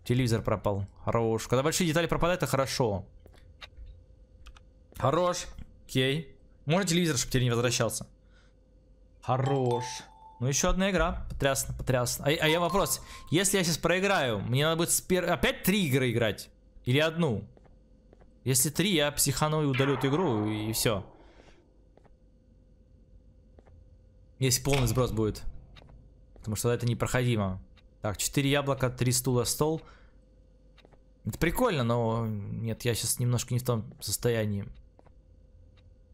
Телевизор пропал. Хорош. Когда большие детали пропадают, это хорошо. Хорош. Окей. Можно телевизор, чтобы теперь не возвращался. Хорош. Ну, еще одна игра. Потрясно, потрясно. А, а я вопрос. Если я сейчас проиграю, мне надо будет спер... опять три игры играть? Или одну? Если три, я психану и удалю эту игру, и все. Если полный сброс будет. Потому что это непроходимо. Так, 4 яблока, 3 стула, стол. Это прикольно, но нет, я сейчас немножко не в том состоянии,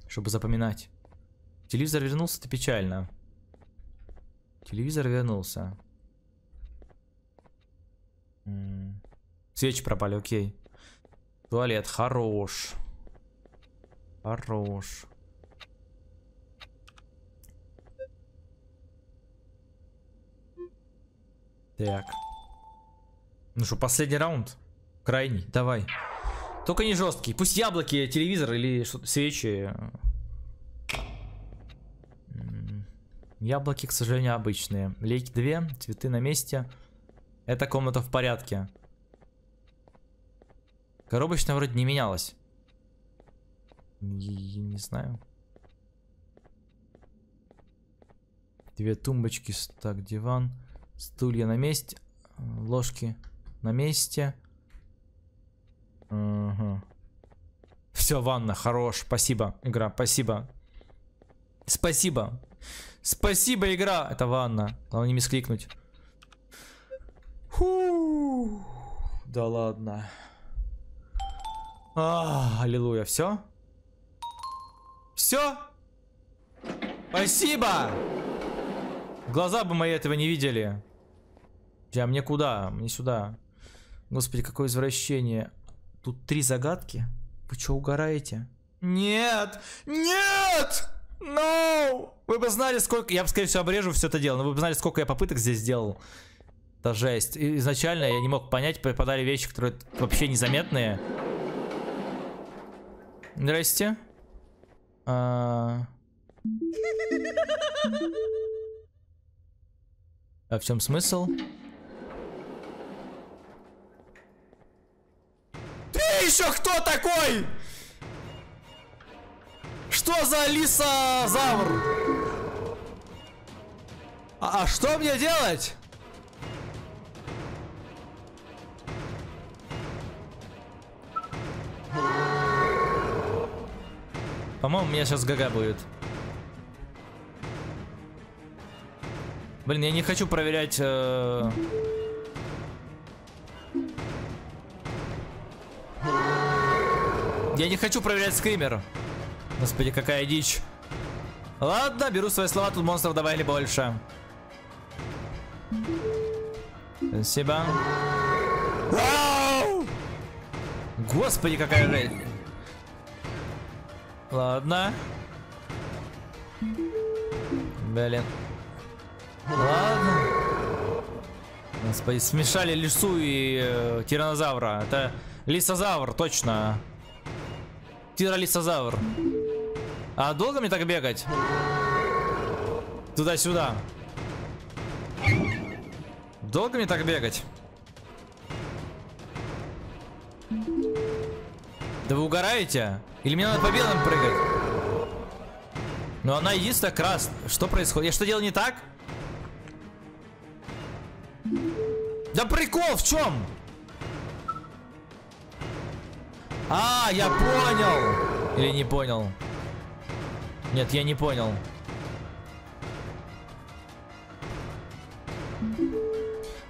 чтобы запоминать. Телевизор вернулся, это печально. Телевизор вернулся. Свечи пропали, окей. Туалет, хорош. Хорош. Так. Ну что, последний раунд? Крайний, давай. Только не жесткий. Пусть яблоки, телевизор или свечи. Яблоки, к сожалению, обычные. Лейки 2, цветы на месте. Эта комната в порядке. Коробочная вроде не менялась. Я не знаю. Две тумбочки, так, диван. Стулья на месте. Ложки на месте. Угу. Все, ванна, хорош. Спасибо, игра, спасибо. Спасибо. Спасибо, игра. Это ванна. Главное не мискликнуть. Фу. Да ладно. А, аллилуйя. Все? Все? Спасибо! Глаза бы мои этого не видели. А мне куда? Мне сюда. Господи, какое извращение. Тут три загадки. Вы что, угораете? Нет! Нет! No! Вы бы знали, сколько... Я бы, скорее всего, обрежу все это дело, но вы бы знали, сколько я попыток здесь сделал. Это жесть. Изначально я не мог понять, попадали вещи, которые вообще незаметные. Здрасте. А... а в чем смысл? Ты еще кто такой? Что за лисозавр? А, а что мне делать? По-моему, у меня сейчас ГГ будет. Блин, я не хочу проверять... Э... Я не хочу проверять скример. Господи, какая дичь. Ладно, беру свои слова, тут монстров добавили больше. Спасибо. Вау! Господи, какая жесть. Ладно. Блин. Ладно. Господи, смешали лису и э, тиранозавра. Это лисозавр, точно. Тиролисозавр. А долго мне так бегать? Туда-сюда. Долго мне так бегать? Да вы угораете? Или мне надо по белым прыгать? Но она единственная красная. Что происходит? Я что делал не так? Да прикол в чем? А, я понял. Или не понял? Нет, я не понял.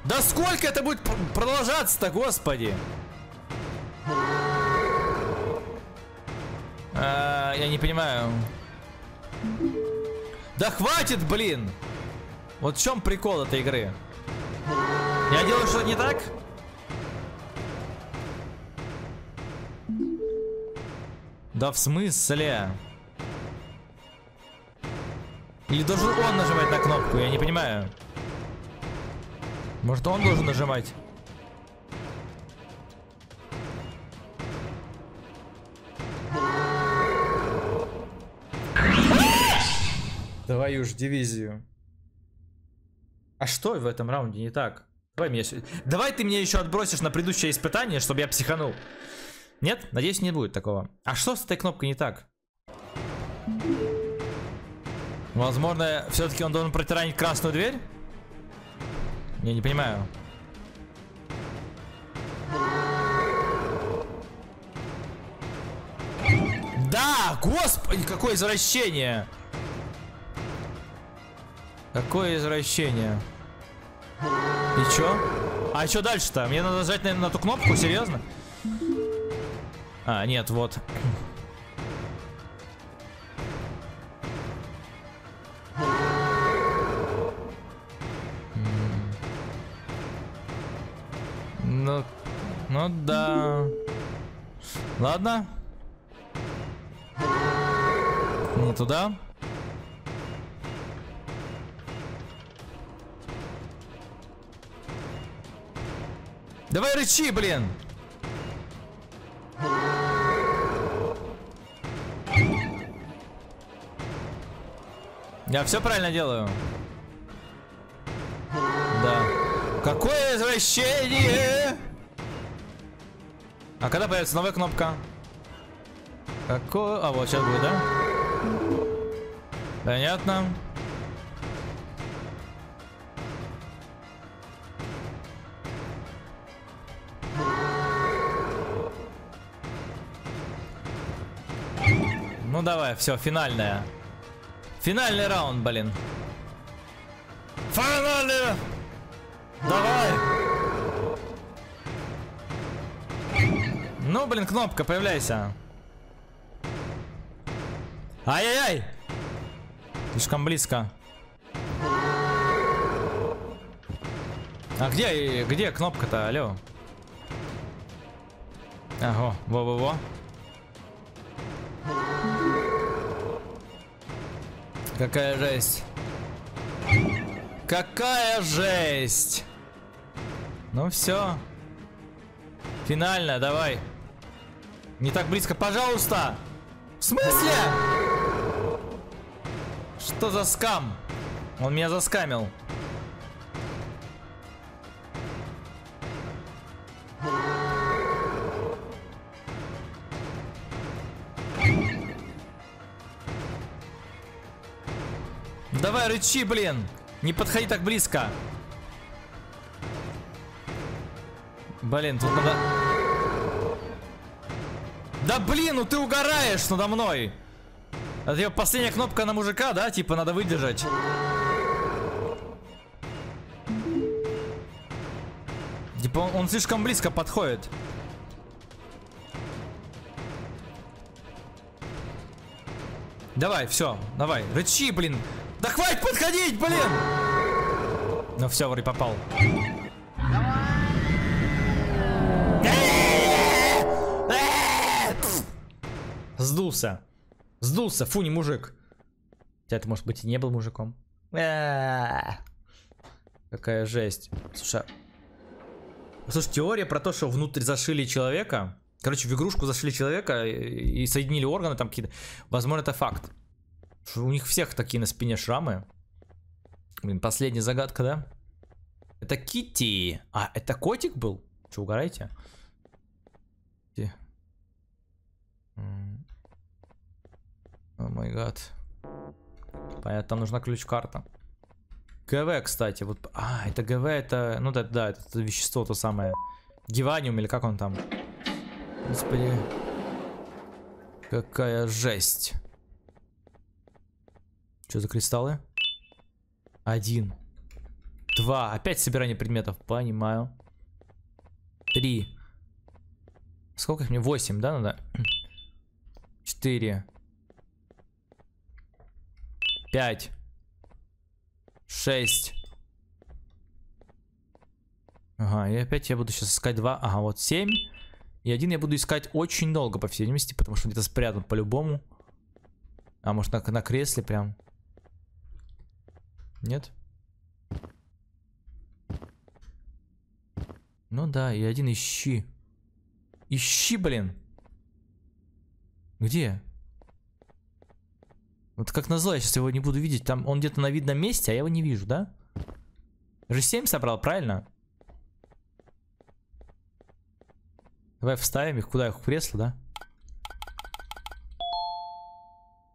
Да сколько это будет продолжаться-то, господи? А, я не понимаю. Да хватит, блин! Вот в чем прикол этой игры? Я делаю что-то не так? Да в смысле? Или должен он нажимать на кнопку? Я не понимаю. Может он должен нажимать? Твою ж дивизию. А что в этом раунде не так? Давай, меня... Давай ты мне еще отбросишь на предыдущее испытание, чтобы я психанул. Нет? Надеюсь, не будет такого. А что с этой кнопкой не так? Возможно, все-таки он должен протиранить красную дверь? Я не понимаю. Да, господи, какое извращение. Какое извращение. И чё? А что дальше-то? Мне надо нажать, наверное, на ту кнопку? Серьезно? А, нет, вот. Ну, ну да. Ладно. Не туда. Давай рычи, блин. Я все правильно делаю. Да. Какое извращение! А когда появится новая кнопка? Какое... А, вот сейчас будет, да? Понятно. Ну давай, все, финальная. Финальный раунд, блин. Финальный! Давай! Ну, блин, кнопка, появляйся. Ай-яй-яй! Слишком близко. А где, где кнопка-то, алло? Ага, во-во-во. Какая жесть. Какая жесть. Ну все. Финальная, давай. Не так близко, пожалуйста. В смысле? Что за скам? Он меня заскамил. Давай рычи, блин. Не подходи так близко. Блин, тут надо... Да блин, ну ты угораешь надо мной. Это последняя кнопка на мужика, да? Типа надо выдержать. Типа он, он слишком близко подходит. Давай, все, давай, рычи, блин. Да хватит подходить, блин! Ну все, вроде попал. Сдулся. Сдулся, фу, не мужик. Хотя ты, может быть, и не был мужиком. Какая жесть. Слушай, а, слушай, теория про то, что внутрь зашили человека. Короче, в игрушку зашли человека и соединили органы там какие-то. Возможно, это факт. У них всех такие на спине шрамы. Блин, последняя загадка, да? Это Китти. А, это котик был? Че, угораете? О май гад. Понятно, там нужна ключ-карта. ГВ, кстати, вот... А, это ГВ, это... Ну да, да, это, это вещество то самое. Геваниум или как он там? Господи. Какая жесть. Что за кристаллы? Один. Два. Опять собирание предметов. Понимаю. Три. Сколько их мне? Восемь, да, надо? Четыре. Пять. Шесть. Ага, и опять я буду сейчас искать два. Ага, вот семь. И один я буду искать очень долго, по всей видимости, потому что где-то спрятан по-любому. А может на, на кресле прям. Нет? Ну да, и один ищи. Ищи, блин. Где? Вот как назло, я сейчас его не буду видеть. Там он где-то на видном месте, а я его не вижу, да? Же 7 собрал, правильно? Давай вставим их. Куда их? В кресло, да?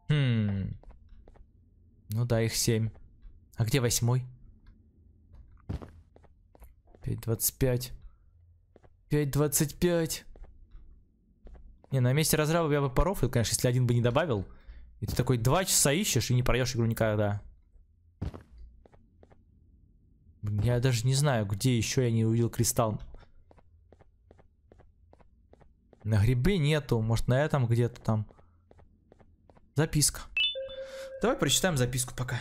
Хм. Ну да, их 7. А где восьмой? 5.25. 5.25. Не, на месте разраба я бы порофлил, конечно, если один бы не добавил. И ты такой два часа ищешь и не пройдешь игру никогда. Я даже не знаю, где еще я не увидел кристалл. На грибе нету, может на этом где-то там. Записка. Давай прочитаем записку пока.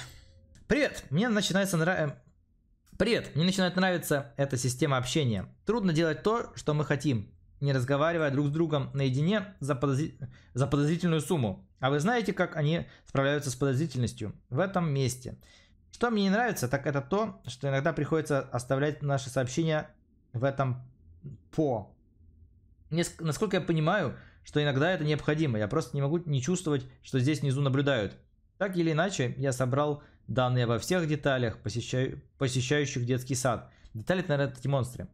Привет, мне начинается нравиться... Привет, мне начинает нравиться эта система общения. Трудно делать то, что мы хотим, не разговаривая друг с другом наедине за, подозр... за подозрительную сумму. А вы знаете, как они справляются с подозрительностью в этом месте. Что мне не нравится, так это то, что иногда приходится оставлять наши сообщения в этом по. Насколько я понимаю, что иногда это необходимо. Я просто не могу не чувствовать, что здесь внизу наблюдают. Так или иначе, я собрал данные во всех деталях, посещаю, посещающих детский сад. Детали, наверное, эти монстры.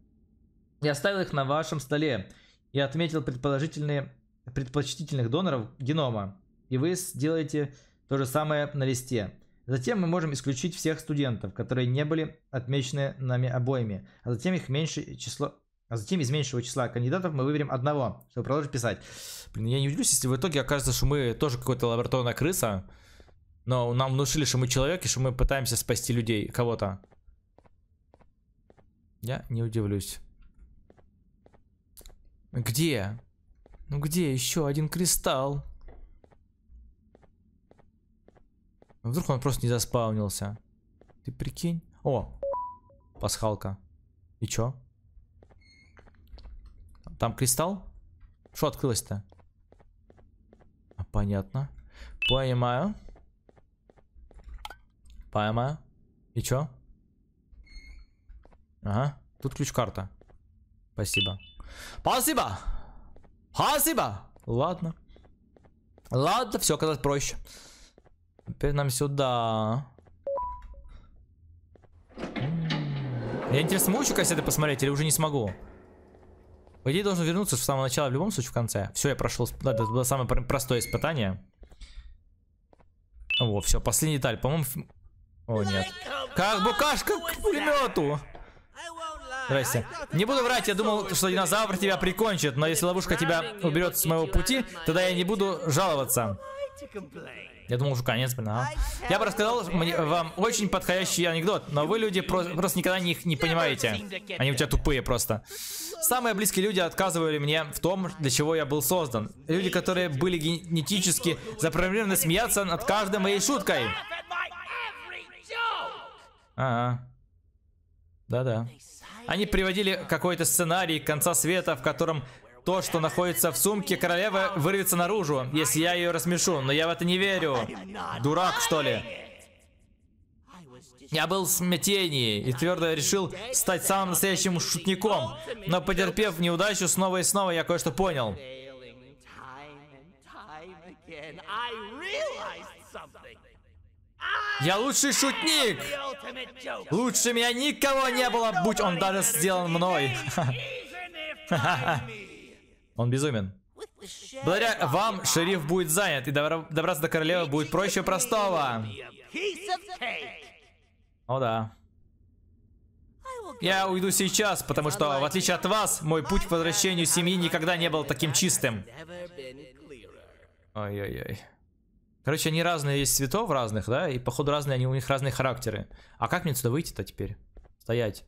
Я оставил их на вашем столе и отметил предположительные, предпочтительных доноров генома. И вы сделаете то же самое на листе. Затем мы можем исключить всех студентов, которые не были отмечены нами обоими. А затем их меньшее число... А затем из меньшего числа кандидатов мы выберем одного, чтобы продолжить писать. Блин, я не удивлюсь, если в итоге окажется, что мы тоже какая-то лабораторная крыса. Но нам внушили, что мы человек, и что мы пытаемся спасти людей, кого-то. Я не удивлюсь. Где? Ну где еще один кристалл? Вдруг он просто не заспавнился. Ты прикинь? О, пасхалка. И чё? Там кристалл? Что открылось-то? А, Понятно. Понимаю. Понимаю. И чё? Ага. Тут ключ-карта. Спасибо. Спасибо! Спасибо! Ладно. Ладно, все оказалось проще. Теперь нам сюда. Я интересно, могу еще кассеты посмотреть или уже не смогу? По идее, должен вернуться с самого начала, в любом случае, в конце. Все, я прошел. да, Это было самое пр- простое испытание. О, все, последняя деталь. По-моему... О, нет. Как букашка к пулемету. Здрасте. Не буду врать, я думал, что динозавр тебя прикончит, но если ловушка тебя уберет с моего пути, тогда я не буду жаловаться. Я думал, уже конец, блин, ага. Я бы рассказал вам очень подходящий анекдот, но вы, люди, про- просто никогда их не понимаете. Они у тебя тупые просто. Самые близкие люди отказывали мне в том, для чего я был создан. Люди, которые были генетически запрограммированы смеяться над каждой моей шуткой. Ага. Да-да. Они приводили какой-то сценарий конца света, в котором то, что находится в сумке королевы, вырвется наружу, если я ее рассмешу. Но я в это не верю. Дурак, что ли? Я был в смятении и твердо решил стать самым настоящим шутником. Но потерпев неудачу снова и снова, я кое-что понял. Failing time and time again, I realized something. Я лучший шутник! Лучше меня никого не было, будь он даже сделан мной. Он безумен. Благодаря вам шериф будет занят, и добра- добраться до королевы будет проще простого. О да. Я уйду сейчас, потому что, в отличие от вас, мой путь к возвращению семьи никогда не был таким чистым. Ой-ой-ой. Короче, они разные, есть цветов разных, да? И походу разные, они у них разные характеры. А как мне сюда выйти-то теперь? Стоять.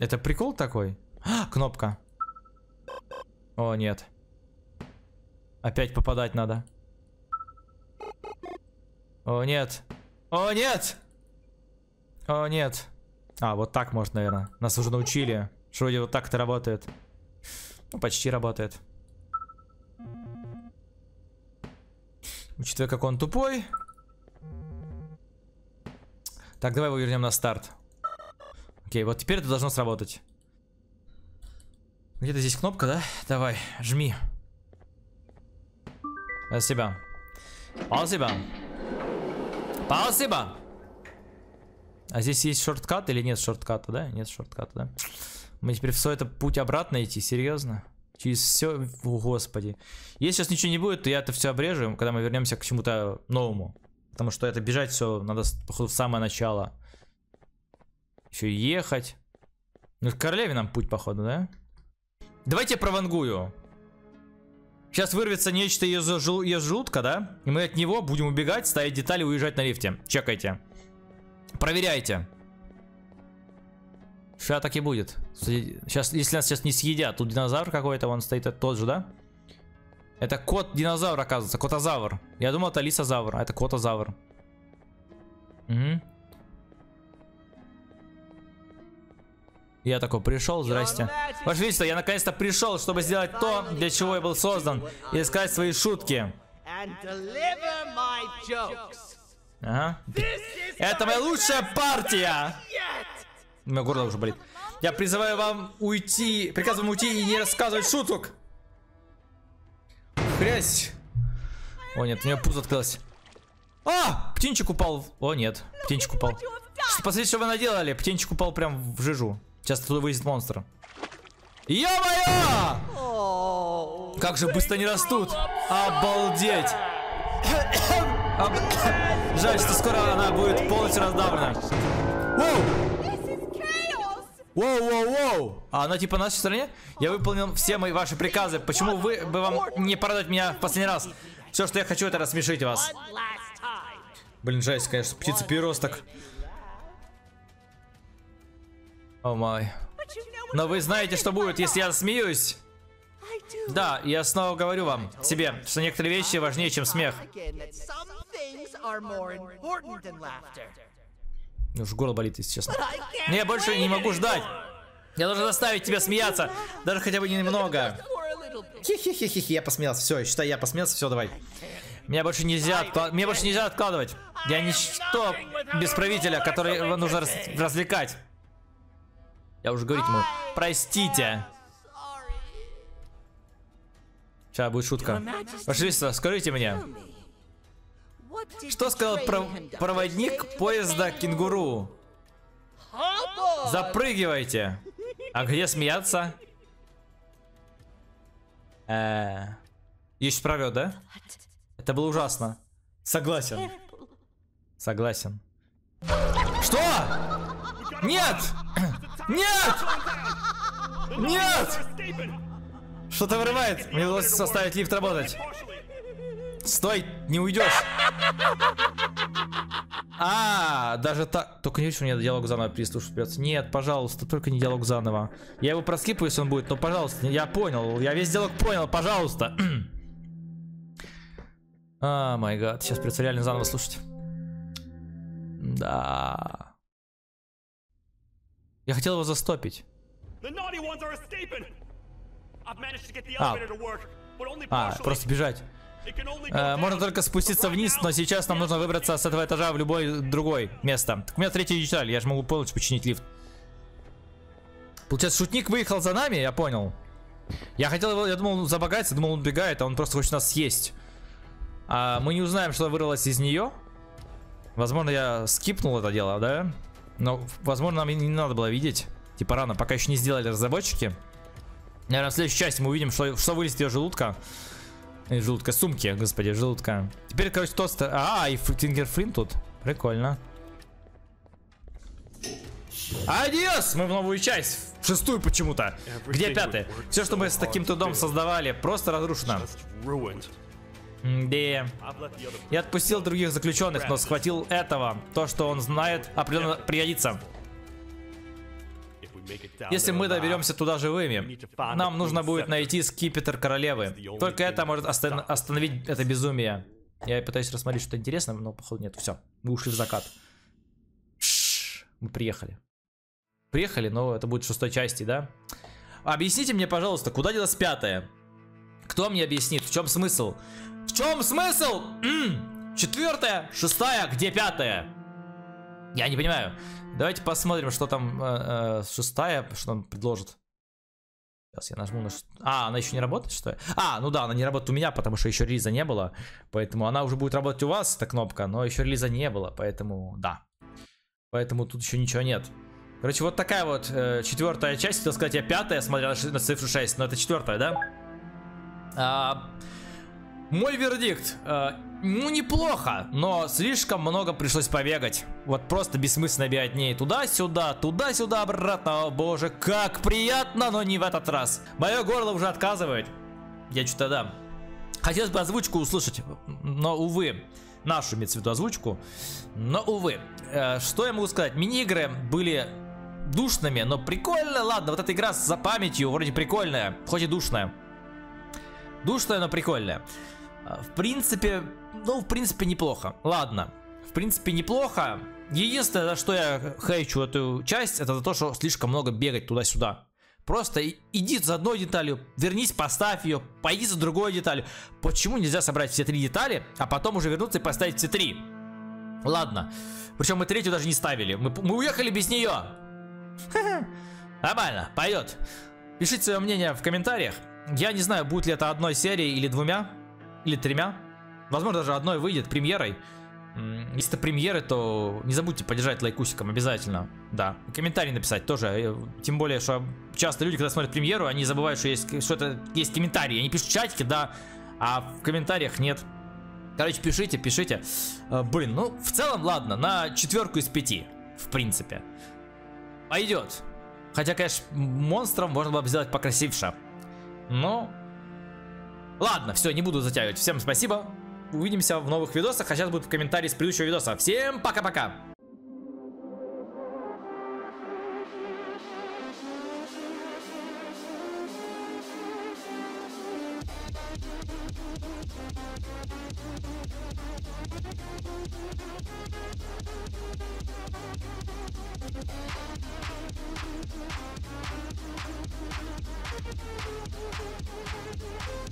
Это прикол такой? А, кнопка. О, нет. Опять попадать надо. О, нет. О, нет! О, нет. А, вот так можно, наверное. Нас уже научили, что вроде вот так это работает. Ну, почти работает. Учитывая, как он тупой. Так, давай его вернем на старт. Окей, вот теперь это должно сработать. Где-то здесь кнопка, да? Давай, жми. Спасибо. Спасибо. Спасибо. А здесь есть шорткат или нет шортката, да? Нет шортката, да? Мы теперь все это путь обратно идти, серьезно? Через все, о господи. Если сейчас ничего не будет, то я это все обрежу, когда мы вернемся к чему-то новому. Потому что это бежать все надо, походу, в самое начало. Еще ехать. Ну, к королеве нам путь, походу, да? Давайте я провангую. Сейчас вырвется нечто из, жел- из желудка, да? И мы от него будем убегать, ставить детали, уезжать на лифте. Чекайте. Проверяйте. Сейчас так и будет. Сейчас, если нас сейчас не съедят, тут динозавр какой-то, он стоит тот же, да? Это кот-динозавр, оказывается, котозавр. Я думал, это лисозавр, а это котозавр. Угу. Я такой пришел, здрасте. Ваше Величество, я наконец-то пришел, чтобы сделать то, для чего я был создан, и сказать свои шутки. Ага. Это моя лучшая партия! У меня горло уже болит. Я призываю вам уйти, приказываю уйти и не рассказывать шуток. Хрясь. О нет, у меня пузо открылось. А! Птенчик упал. О нет, птенчик упал. Что, посмотрите, что вы наделали. Птенчик упал прям в жижу. Сейчас оттуда вылезет монстр. Ё-моё! Как же быстро они растут. Обалдеть. Об- Жаль, что скоро она будет полностью раздавлена. Воу! Воу, воу, воу! А она типа на нашей стороне? Я выполнил все мои ваши приказы. Почему вы бы вам не продать меня в последний раз? Все, что я хочу, это рассмешить вас. Блин, жесть, конечно, птица переросток. О май. Но вы знаете, что будет, если я смеюсь? Да, я снова говорю вам, себе, что некоторые вещи важнее, чем смех. Уж горло болит, если честно. Я больше не могу ждать. Я должен заставить тебя смеяться. Даже хотя бы немного. Хи-хи-хи-хи, я посмеялся. Все, считай, я посмеялся. Все, давай. Меня больше нельзя, откла- меня больше нельзя откладывать. Я ничто без правителя, который нужно рас- развлекать. Я уже говорить ему. Простите. Сейчас будет шутка. Ваше Величество, скажите мне, что сказал про- проводник поезда кенгуру? Запрыгивайте. А где смеяться? Э, Есть прорвет, да? Это было ужасно. Согласен. Согласен. Что? Нет! Нет! Нет! Что-то вырывает. Мне удалось составить лифт работать. Стой, не уйдешь. А, даже так. Только не видишь, меня диалог заново переслушать придется. Нет, пожалуйста, только не диалог заново. Я его проскипаю, если он будет, но пожалуйста, я понял. Я весь диалог понял, пожалуйста. А, май гад, сейчас придется реально заново слушать. Да. Я хотел его застопить. А, partially. просто бежать. Go Э, можно только спуститься вниз, но сейчас нам нужно выбраться с этого этажа в любой другой место. Так у меня третья деталь, я же могу полностью починить лифт. Получается, шутник выехал за нами, я понял. Я хотел его, я думал, он забагается, думал, он убегает, а он просто хочет нас съесть. А мы не узнаем, что вырвалось из нее. Возможно, я скипнул это дело, да? Но, возможно, нам и не надо было видеть. Типа рано, пока еще не сделали разработчики. Наверное, в следующей части мы увидим, что, что вылезет из ее желудка. Желудка, сумки, господи, желудка. Теперь, короче, тостер. А, и фингерфрин тут. Прикольно. Адиос! Мы в новую часть. В шестую почему-то. Где пятая? Все, что мы с таким трудом создавали, просто разрушено. Other Я отпустил других заключенных, но схватил этого. То, что он знает, определенно пригодится. Если мы доберемся туда живыми, нам нужно будет найти скипетр королевы. Только это может остан- остановить это безумие. Я пытаюсь рассмотреть что-то интересное, но походу нет. Все, мы ушли в закат. Шш, мы приехали. Приехали, но это будет в шестой части, да? Объясните мне, пожалуйста, куда делась пятая? Кто мне объяснит, в чем смысл? В чем смысл? Четвертая, шестая, где пятая? Я не понимаю. Давайте посмотрим, что там э, э, шестая, что он предложит. Сейчас я нажму на... А, она еще не работает, что ли? А, ну да, она не работает у меня, потому что еще релиза не было. Поэтому она уже будет работать у вас, эта кнопка, но еще релиза не было, поэтому да. Поэтому тут еще ничего нет. Короче, вот такая вот э, четвертая часть. Хотел сказать, я пятая, смотря на, на цифру 6, но это четвертая, да? А, мой вердикт. э, ну, неплохо, но слишком много пришлось побегать. Вот просто бессмысленно бегать ней туда-сюда, туда-сюда, обратно. О боже, как приятно, но не в этот раз. Мое горло уже отказывает. Я что-то да. Хотелось бы озвучку услышать, но, увы, нашу имеется в озвучку. Но, увы, Э, что я могу сказать? Мини-игры были душными, но прикольно. Ладно, вот эта игра за памятью вроде прикольная, хоть и душная. Душная, но прикольная. А, В принципе, ну, в принципе, неплохо. Ладно. В принципе, неплохо. Единственное, за что я хейчу эту часть, это за то, что слишком много бегать туда-сюда. Просто иди за одной деталью, вернись, поставь ее, пойди за другой деталью. Почему нельзя собрать все три детали, а потом уже вернуться и поставить все три? Ладно. Причем мы третью даже не ставили. Мы, мы уехали без нее. Нормально, пойдет. Пишите свое мнение в комментариях. Я не знаю, будет ли это одной серией или двумя, или тремя. Возможно, даже одной выйдет премьерой. Если это премьеры, то не забудьте поддержать лайкусиком обязательно. Да. Комментарий написать тоже. э, Тем более, что часто люди, когда смотрят премьеру, они забывают, что есть что это есть комментарии. Они пишут в чатике, да, а в комментариях нет. Короче, пишите, пишите. Э, Блин, ну, в целом, ладно, на четверку из пяти, в принципе. Пойдет. Хотя, конечно, монстром можно было бы сделать покрасивше. Но... Ладно, все, не буду затягивать. Всем спасибо. Увидимся в новых видосах, а сейчас будет комментарий с предыдущего видоса. Всем пока-пока! We'll be right back.